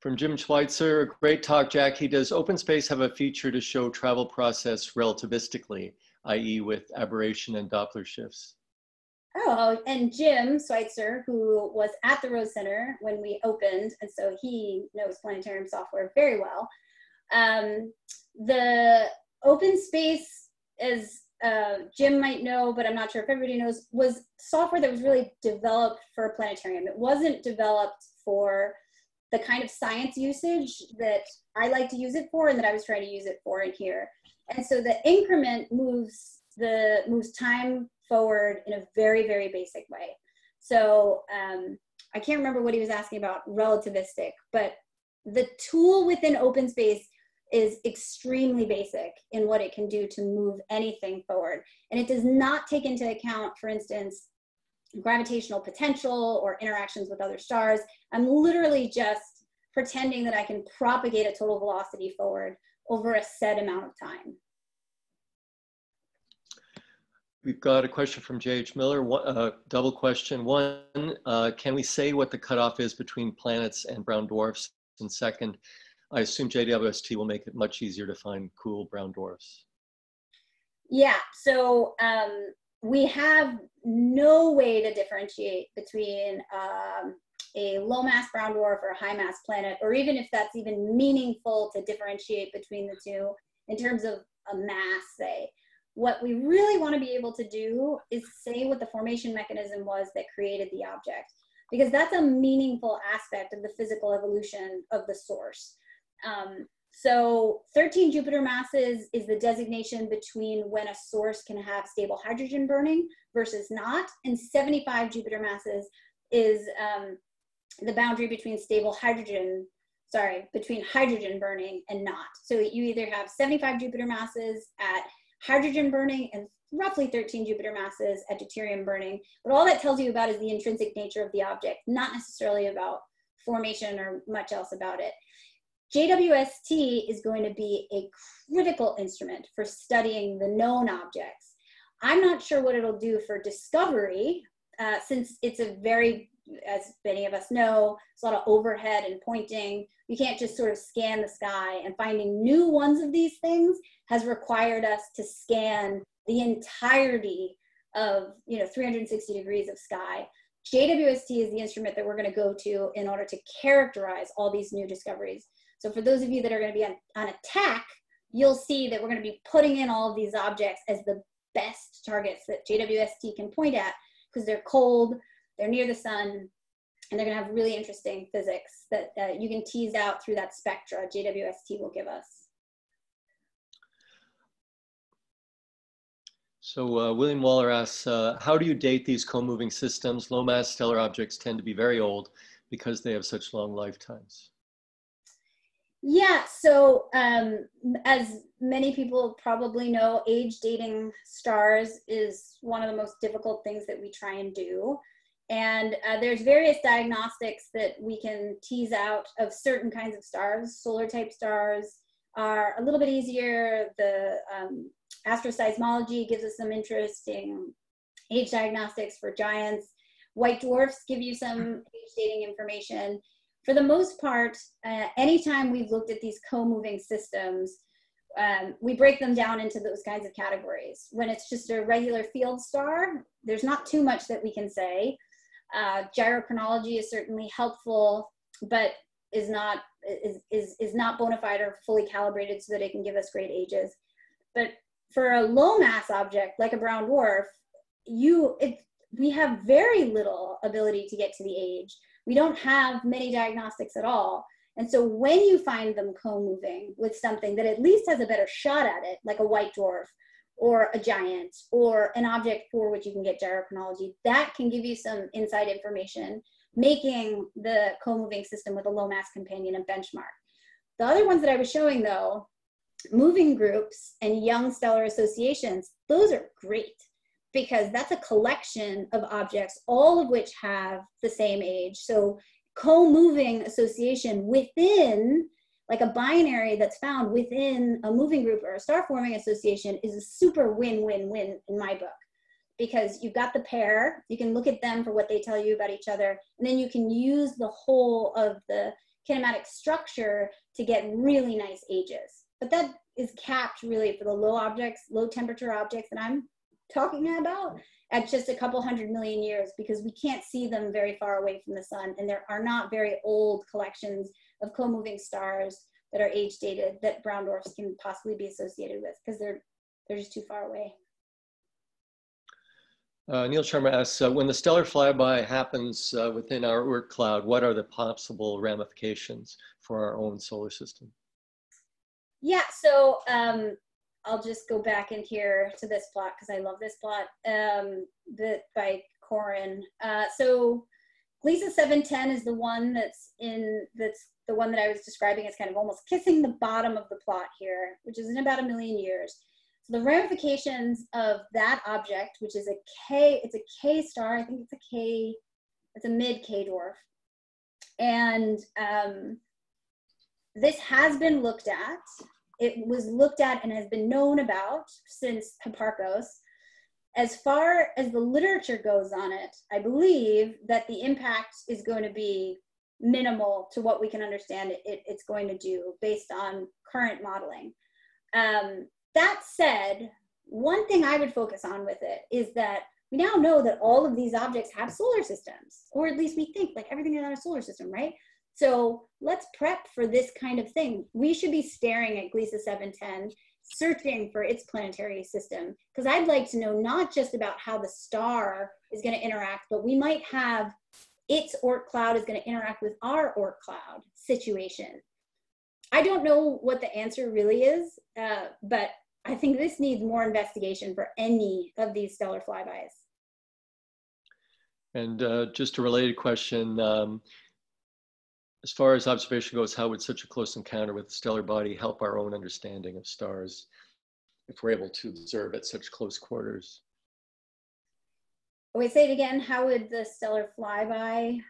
from Jim Sweitzer, great talk, Jackie. Does OpenSpace have a feature to show travel process relativistically, i.e. with aberration and Doppler shifts? Oh, and Jim Sweitzer, who was at the Rose Center when we opened, and so he knows planetarium software very well. Um, the OpenSpace, as uh, Jim might know, but I'm not sure if everybody knows, was software that was really developed for a planetarium. It wasn't developed for the kind of science usage that I like to use it for and that I was trying to use it for in here. And so the increment moves the moves time forward in a very, very basic way. So um, I can't remember what he was asking about relativistic, but the tool within OpenSpace is extremely basic in what it can do to move anything forward. And it does not take into account, for instance, gravitational potential or interactions with other stars. I'm literally just pretending that I can propagate a total velocity forward over a set amount of time. We've got a question from J.H. Miller, one, uh, double question. One, uh, can we say what the cutoff is between planets and brown dwarfs? And second, I assume JWST will make it much easier to find cool brown dwarfs. Yeah, so um, we have no way to differentiate between um, a low mass brown dwarf or a high mass planet, or even if that's even meaningful to differentiate between the two in terms of a mass, say. What we really want to be able to do is say what the formation mechanism was that created the object, because that's a meaningful aspect of the physical evolution of the source. Um, so 13 Jupiter masses is the designation between when a source can have stable hydrogen burning versus not, and 75 Jupiter masses is um, the boundary between stable hydrogen, sorry, between hydrogen burning and not. So you either have 75 Jupiter masses at hydrogen burning and roughly 13 Jupiter masses at deuterium burning. But all that tells you about is the intrinsic nature of the object, not necessarily about formation or much else about it. JWST is going to be a critical instrument for studying the known objects. I'm not sure what it'll do for discovery, uh, since it's a very, as many of us know, it's a lot of overhead and pointing. You can't just sort of scan the sky, and finding new ones of these things has required us to scan the entirety of, you know, 360 degrees of sky. JWST is the instrument that we're going to go to in order to characterize all these new discoveries. So for those of you that are going to be on, on attack, you'll see that we're going to be putting in all of these objects as the best targets that JWST can point at because they're cold, they're near the sun, and they're going to have really interesting physics that uh, you can tease out through that spectra JWST will give us. So uh, William Waller asks, uh, how do you date these co-moving systems? Low mass stellar objects tend to be very old because they have such long lifetimes. Yeah, so um, as many people probably know, age dating stars is one of the most difficult things that we try and do. And uh, there's various diagnostics that we can tease out of certain kinds of stars. Solar type stars are a little bit easier. The um, asteroseismology gives us some interesting age diagnostics for giants. White dwarfs give you some age dating information. For the most part, uh, anytime we've looked at these co-moving systems, um, we break them down into those kinds of categories. When it's just a regular field star, there's not too much that we can say. Uh, gyrochronology is certainly helpful, but is not is, is, is not bona fide or fully calibrated so that it can give us great ages. But for a low mass object like a brown dwarf, you it we have very little ability to get to the age. We don't have many diagnostics at all. And so when you find them co-moving with something that at least has a better shot at it, like a white dwarf or a giant or an object for which you can get gyrochronology, that can give you some inside information, making the co-moving system with a low mass companion a benchmark. The other ones that I was showing though moving groups and young stellar associations, those are great because that's a collection of objects, all of which have the same age. So co-moving association within like a binary that's found within a moving group or a star forming association is a super win-win-win in my book because you've got the pair you can look at them for what they tell you about each other and then you can use the whole of the kinematic structure to get really nice ages but that is capped really for the low objects, low temperature objects that I'm talking about at just a couple hundred million years because we can't see them very far away from the sun and there are not very old collections of co-moving stars that are age dated that brown dwarfs can possibly be associated with because they're they're just too far away. Uh, Neil Sharma asks, uh, when the stellar flyby happens uh, within our Oort cloud, what are the possible ramifications for our own solar system? Yeah, so um, I'll just go back in here to this plot because I love this plot um, that by Coryn. Uh, so Gliese 710 is the one that's in, that's the one that I was describing as kind of almost kissing the bottom of the plot here, which is in about a million years. So the ramifications of that object, which is a K, it's a K star, I think it's a K, it's a mid K dwarf. And um, this has been looked at it was looked at and has been known about since Hipparcos. As far as the literature goes on it, I believe that the impact is going to be minimal to what we can understand it, it it's going to do based on current modeling. Um, that said, one thing I would focus on with it is that we now know that all of these objects have solar systems, or at least we think like everything is on a solar system, right? So let's prep for this kind of thing. We should be staring at Gliese 710, searching for its planetary system, because I'd like to know not just about how the star is going to interact, but we might have its Oort cloud is going to interact with our Oort cloud situation. I don't know what the answer really is, uh, but I think this needs more investigation for any of these stellar flybys. And uh, just a related question, um, as far as observation goes, how would such a close encounter with a stellar body help our own understanding of stars if we're able to observe at such close quarters? Wait, say it again. How would the stellar flyby?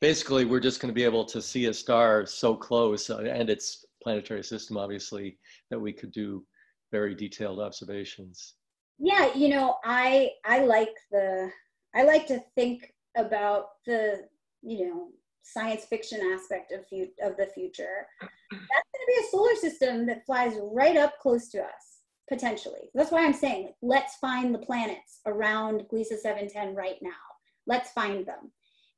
Basically, we're just going to be able to see a star so close uh, and its planetary system, obviously, that we could do very detailed observations. Yeah, you know, I I like the I like to think about the you know science fiction aspect of, fu- of the future, that's going to be a solar system that flies right up close to us, potentially. That's why I'm saying, like, let's find the planets around Gliese 710 right now. Let's find them.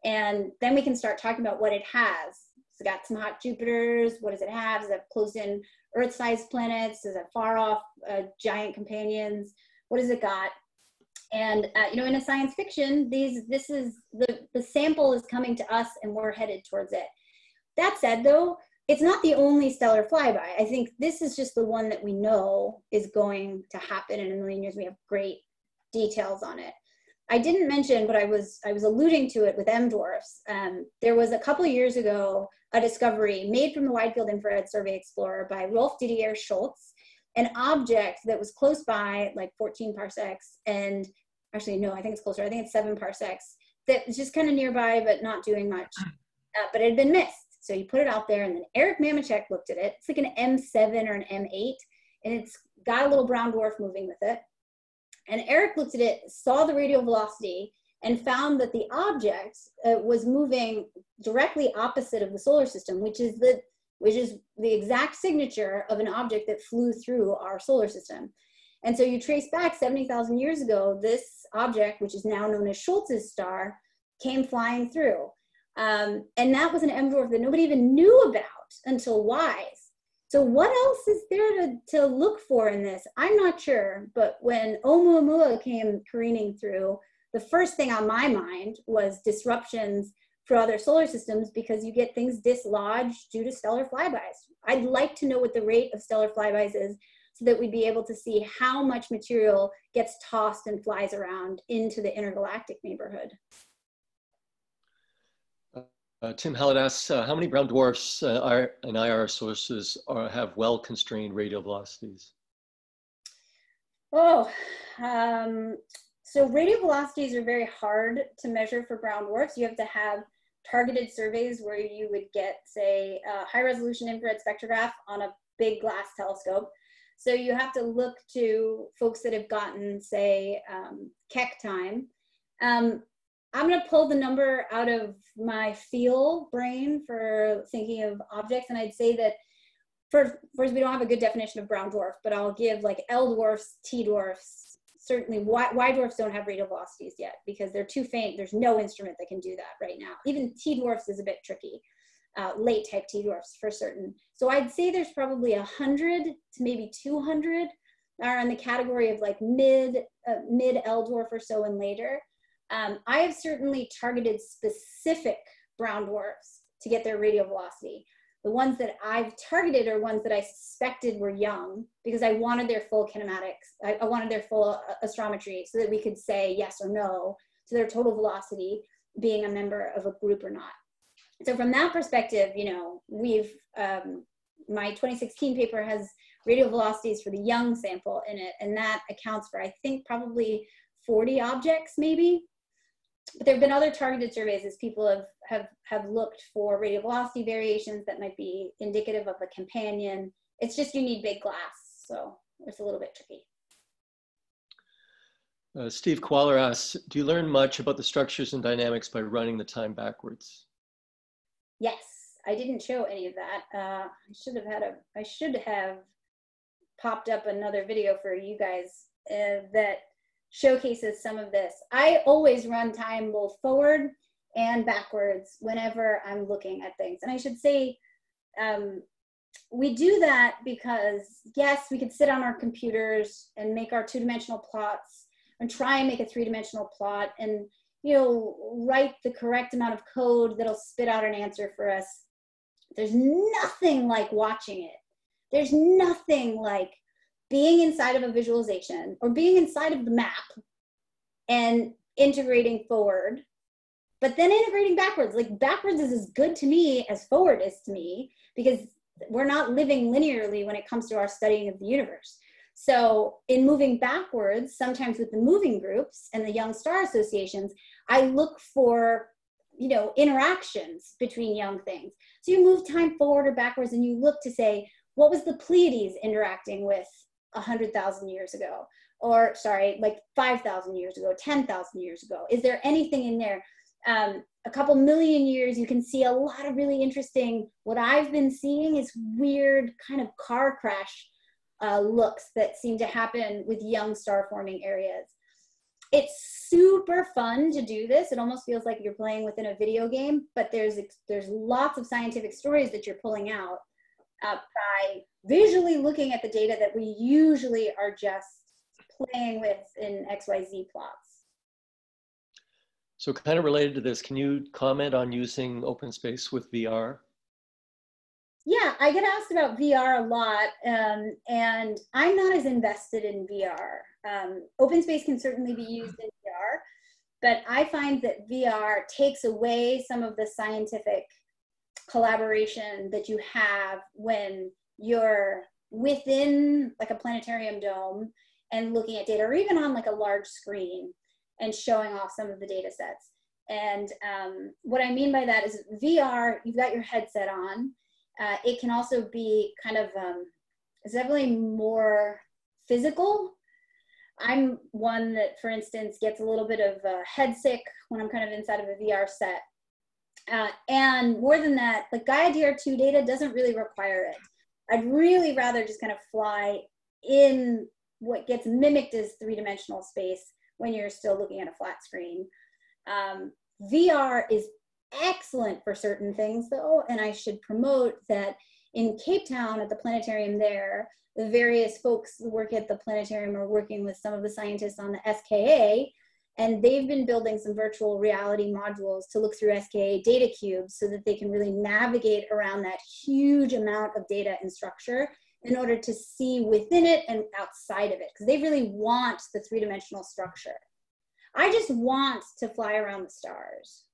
And then we can start talking about what it has. It's got some hot Jupiters. What does it have? Does it close in Earth sized planets? Does it far off uh, giant companions? What has it got? And uh, you know, in a science fiction, these this is the the sample is coming to us, and we're headed towards it. That said, though, it's not the only stellar flyby. I think this is just the one that we know is going to happen in a million years. We have great details on it. I didn't mention, but I was I was alluding to it with M dwarfs. Um, there was a couple years ago a discovery made from the Wide Field Infrared Survey Explorer by Ralf-Dieter Scholz, an object that was close by, like 14 parsecs, and actually no, I think it's closer. I think it's seven parsecs. That was just kind of nearby, but not doing much. Uh, but it had been missed, so you put it out there, and then Eric Mamajek looked at it. It's like an M7 or an M8, and it's got a little brown dwarf moving with it. And Eric looked at it, saw the radial velocity, and found that the object uh, was moving directly opposite of the solar system, which is the which is the exact signature of an object that flew through our solar system. And so you trace back 70,000 years ago, this object, which is now known as Scholz's star, came flying through. Um, and that was an M dwarf that nobody even knew about until WISE. So what else is there to, to look for in this? I'm not sure, but when Oumuamua came careening through, the first thing on my mind was disruptions for other solar systems because you get things dislodged due to stellar flybys. I'd like to know what the rate of stellar flybys is so that we'd be able to see how much material gets tossed and flies around into the intergalactic neighborhood. Uh, Tim Hallett asks, uh, how many brown dwarfs uh, are, and IR sources are, have well-constrained radial velocities? Oh, um, so radial velocities are very hard to measure for brown dwarfs. You have to have targeted surveys where you would get, say, a high resolution infrared spectrograph on a big glass telescope. So you have to look to folks that have gotten, say, um, Keck time. Um, I'm going to pull the number out of my feel brain for thinking of objects, and I'd say that first, first we don't have a good definition of brown dwarf, but I'll give like L dwarfs, T dwarfs. Certainly, Y, y dwarfs don't have radial velocities yet because they're too faint. There's no instrument that can do that right now. Even T dwarfs is a bit tricky. Uh, late type T dwarfs for certain. So I'd say there's probably hundred to maybe 200 are in the category of like mid uh, mid L dwarf or so and later. Um, I have certainly targeted specific brown dwarfs to get their radial velocity. The ones that I've targeted are ones that I suspected were young because I wanted their full kinematics. I, I wanted their full uh, astrometry so that we could say yes or no to their total velocity being a member of a group or not. So from that perspective, you know, we've, um, my 2016 paper has radial velocities for the young sample in it, and that accounts for, I think, probably 40 objects maybe but there have been other targeted surveys as people have, have, have looked for radial velocity variations that might be indicative of a companion. It's just you need big glass, so it's a little bit tricky. Uh, Steve Qualler asks, do you learn much about the structures and dynamics by running the time backwards? Yes, I didn't show any of that. Uh, I should have had a, I should have popped up another video for you guys uh, that showcases some of this. I always run time both forward and backwards whenever I'm looking at things. And I should say, um, we do that because, yes, we could sit on our computers and make our two dimensional plots and try and make a three dimensional plot and you know write the correct amount of code that'll spit out an answer for us there's nothing like watching it there's nothing like being inside of a visualization or being inside of the map and integrating forward, but then integrating backwards. Like backwards is as good to me as forward is to me because we're not living linearly when it comes to our studying of the universe. So, in moving backwards, sometimes with the moving groups and the young star associations, I look for you know interactions between young things. So you move time forward or backwards, and you look to say, what was the Pleiades interacting with 100,000 years ago? Or, sorry, like 5,000 years ago, 10,000 years ago? Is there anything in there? Um, a couple million years, you can see a lot of really interesting, what I've been seeing is weird kind of car crash uh, looks that seem to happen with young star forming areas. It's super fun to do this. It almost feels like you're playing within a video game, but there's there's lots of scientific stories that you're pulling out uh, by visually looking at the data that we usually are just playing with in XYZ plots. So kind of related to this, can you comment on using OpenSpace with VR? Yeah, I get asked about VR a lot, um, and I'm not as invested in VR. Um, OpenSpace can certainly be used in VR, but I find that VR takes away some of the scientific collaboration that you have when you're within like a planetarium dome and looking at data, or even on like a large screen and showing off some of the data sets. And um, what I mean by that is VR, you've got your headset on. Uh, it can also be kind of, um, it's definitely more physical. I'm one that, for instance, gets a little bit of uh, head sick when I'm kind of inside of a VR set. Uh, and more than that, like Gaia DR2 data doesn't really require it. I'd really rather just kind of fly in what gets mimicked as three-dimensional space when you're still looking at a flat screen. Um, VR is excellent for certain things though, and I should promote that in Cape Town at the planetarium there, the various folks who work at the planetarium are working with some of the scientists on the SKA, and they've been building some virtual reality modules to look through SKA data cubes so that they can really navigate around that huge amount of data and structure in order to see within it and outside of it, because they really want the three-dimensional structure. I just want to fly around the stars.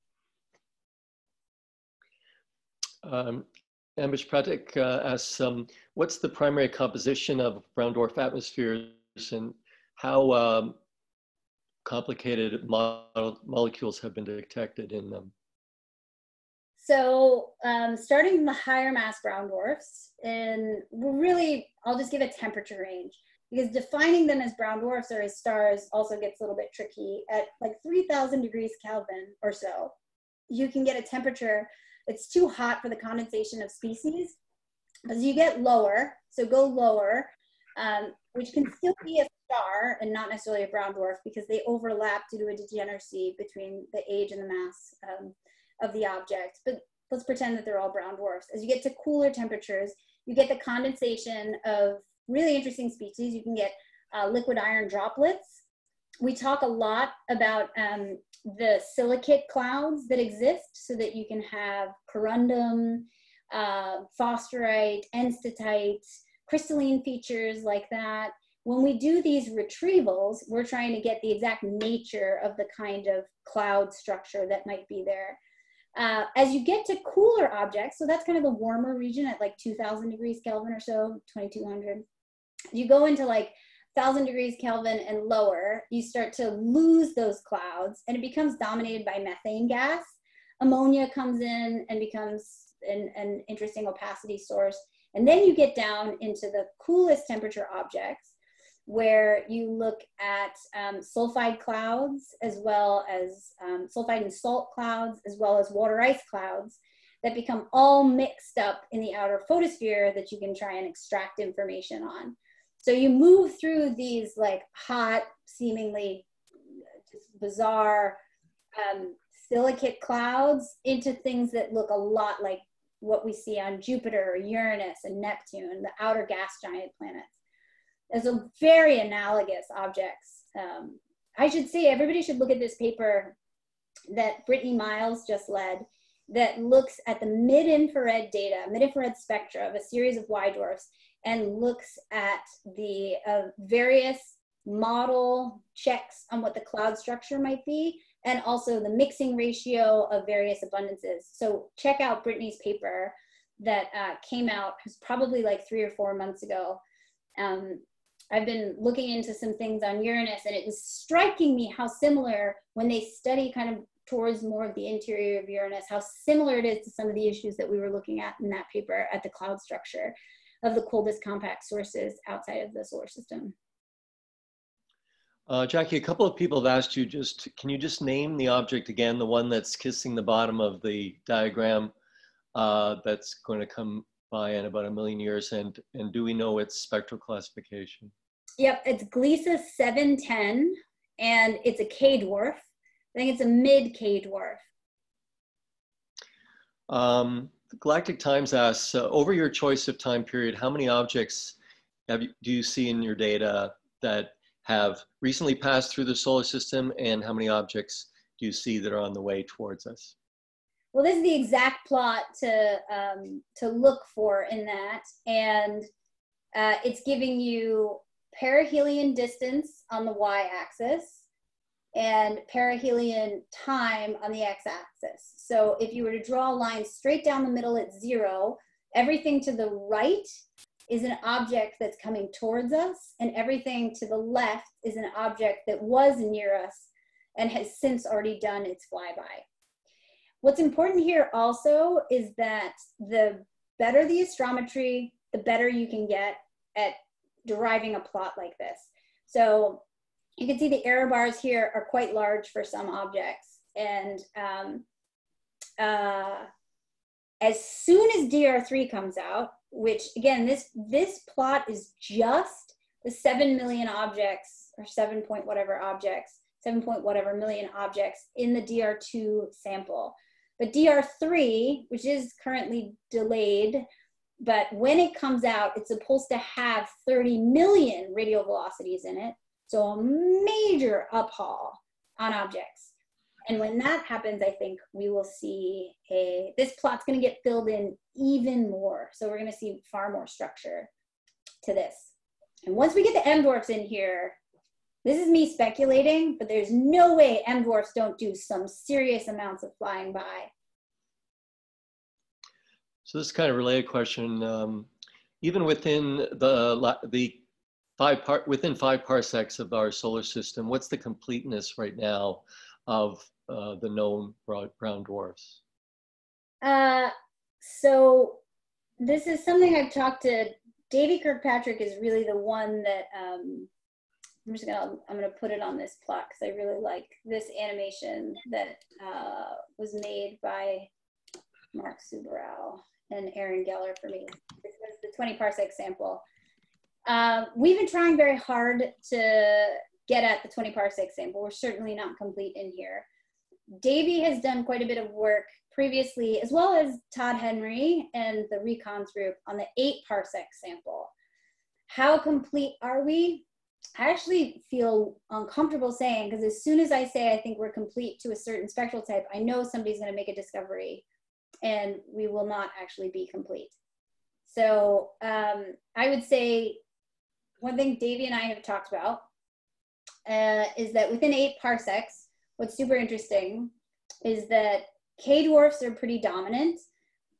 Um, Ambush Pratik uh, asks, um, what's the primary composition of brown dwarf atmospheres and how um, complicated mo molecules have been detected in them? So um, starting the higher mass brown dwarfs, and really, I'll just give a temperature range because defining them as brown dwarfs or as stars also gets a little bit tricky. At like 3000 degrees Kelvin or so, you can get a temperature that's too hot for the condensation of species. As you get lower, so go lower, um, which can still be a star and not necessarily a brown dwarf because they overlap due to a degeneracy between the age and the mass um, of the object. But let's pretend that they're all brown dwarfs. As you get to cooler temperatures, you get the condensation of really interesting species. You can get uh, liquid iron droplets. We talk a lot about um, the silicate clouds that exist so that you can have corundum, uh, forsterite, enstatite, crystalline features like that. When we do these retrievals, we're trying to get the exact nature of the kind of cloud structure that might be there. Uh, as you get to cooler objects, so that's kind of the warmer region at like 2000 degrees Kelvin or so, 2200. You go into like 1000 degrees Kelvin and lower, you start to lose those clouds and it becomes dominated by methane gas. Ammonia comes in and becomes an, an interesting opacity source. And then you get down into the coolest temperature objects where you look at um, sulfide clouds as well as um, sulfide and salt clouds as well as water ice clouds that become all mixed up in the outer photosphere that you can try and extract information on. So you move through these like hot, seemingly just bizarre um, silicate clouds into things that look a lot like what we see on Jupiter, or Uranus, and Neptune, the outer gas giant planets. There's a very analogous objects. Um, I should say everybody should look at this paper that Brittany Miles just led that looks at the mid-infrared data, mid-infrared spectra of a series of Y dwarfs and looks at the uh, various model checks on what the cloud structure might be and also the mixing ratio of various abundances. So check out Brittany's paper that uh, came out, was probably like three or four months ago. Um, I've been looking into some things on Uranus and it was striking me how similar when they study kind of towards more of the interior of Uranus, how similar it is to some of the issues that we were looking at in that paper at the cloud structure of the coldest compact sources outside of the solar system. Uh, Jackie, a couple of people have asked you just, can you just name the object again, the one that's kissing the bottom of the diagram uh, that's going to come by in about a million years, and, and do we know its spectral classification? Yep, it's Gliese 710, and it's a K dwarf. I think it's a mid K dwarf. Um, Galactic Times asks, uh, over your choice of time period, how many objects have you, do you see in your data that have recently passed through the solar system and how many objects do you see that are on the way towards us? Well, this is the exact plot to, um, to look for in that. And uh, it's giving you perihelion distance on the y-axis and perihelion time on the x-axis. So if you were to draw a line straight down the middle at zero, everything to the right is an object that's coming towards us, and everything to the left is an object that was near us and has since already done its flyby. What's important here also is that the better the astrometry, the better you can get at deriving a plot like this. So you can see the error bars here are quite large for some objects. And um, uh, as soon as DR3 comes out, which again, this, this plot is just the 7 million objects or 7 point whatever objects, 7 point whatever million objects in the DR2 sample. But DR3, which is currently delayed, but when it comes out, it's supposed to have 30 million radial velocities in it. So a major uphaul on objects. And when that happens, I think we will see a, this plot's gonna get filled in even more. So we're gonna see far more structure to this. And once we get the M dwarfs in here, this is me speculating, but there's no way M dwarfs don't do some serious amounts of flying by. So this kind of related question, um, even within the, the five part, within five parsecs of our solar system, what's the completeness right now of uh, the known brown dwarfs? Uh, so this is something I've talked to, Davy Kirkpatrick is really the one that, um, I'm just gonna, I'm gonna put it on this plot because I really like this animation that uh, was made by Mark SubbaRao and Aaron Geller for me. This was the 20 parsec sample. Um, we've been trying very hard to get at the 20 parsec sample. We're certainly not complete in here. Davy has done quite a bit of work previously, as well as Todd Henry and the Recons group on the eight parsec sample. How complete are we? I actually feel uncomfortable saying because as soon as I say I think we're complete to a certain spectral type, I know somebody's going to make a discovery and we will not actually be complete. So um, I would say one thing Davy and I have talked about uh, is that within eight parsecs, what's super interesting is that K dwarfs are pretty dominant,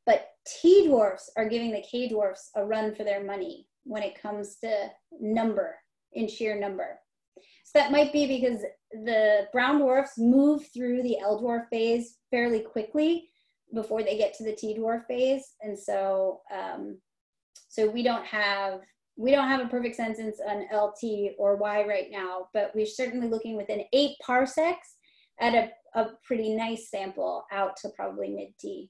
but T dwarfs are giving the K dwarfs a run for their money when it comes to number, in sheer number. So that might be because the brown dwarfs move through the L dwarf phase fairly quickly before they get to the T dwarf phase. And so, um, so we don't have, we don't have a perfect sentence on LT or Y right now, but we're certainly looking within eight parsecs at a, a pretty nice sample out to probably mid T.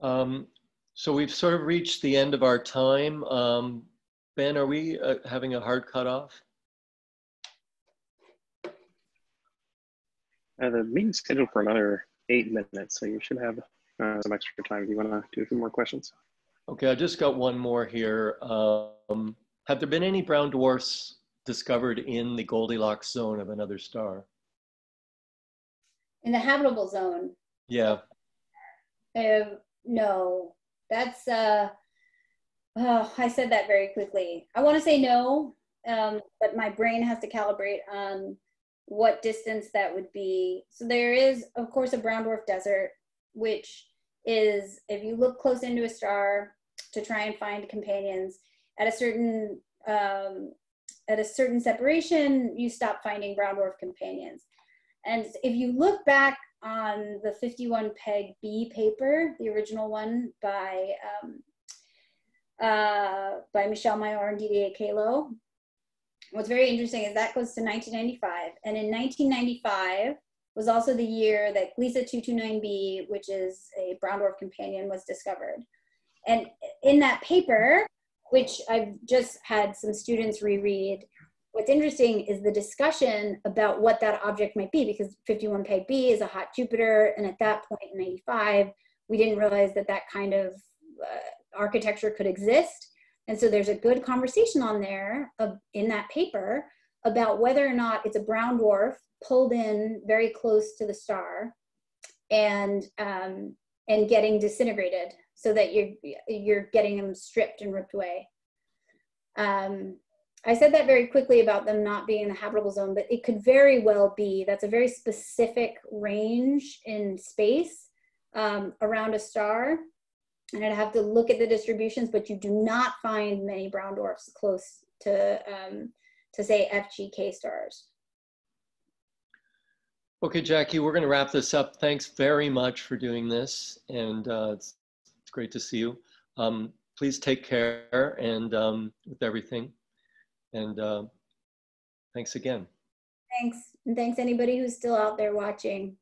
Um, so we've sort of reached the end of our time. Um, ben, are we uh, having a hard cutoff? Uh, the meeting's scheduled for another eight minutes, so you should have uh, some extra time if you want to do a few more questions. Okay, I just got one more here. Um, have there been any brown dwarfs discovered in the Goldilocks zone of another star? In the habitable zone? Yeah. Uh, no, that's, uh, oh, I said that very quickly. I want to say no, um, but my brain has to calibrate on what distance that would be. So there is, of course, a brown dwarf desert, which is if you look close into a star to try and find companions at a certain um, at a certain separation, you stop finding brown dwarf companions. And if you look back on the 51 peg B paper, the original one by um, uh, by Michel Mayor and Didier Queloz, what's very interesting is that goes to 1995. And in 1995 was also the year that Gliese 229b, which is a brown dwarf companion, was discovered. And in that paper, which I've just had some students reread, what's interesting is the discussion about what that object might be, because 51 Peg B is a hot Jupiter. And at that point in 95, we didn't realize that that kind of uh, architecture could exist. And so there's a good conversation on there uh, in that paper about whether or not it's a brown dwarf pulled in very close to the star and um, and getting disintegrated so that you're you're getting them stripped and ripped away. Um, I said that very quickly about them not being in the habitable zone, but it could very well be that's a very specific range in space um, around a star. And I'd have to look at the distributions, but you do not find many brown dwarfs close to, um, to say FGK stars. Okay, Jackie, we're going to wrap this up. Thanks very much for doing this, and uh, it's, it's great to see you. Um, please take care and um, with everything. And uh, thanks again. Thanks. And thanks anybody who's still out there watching.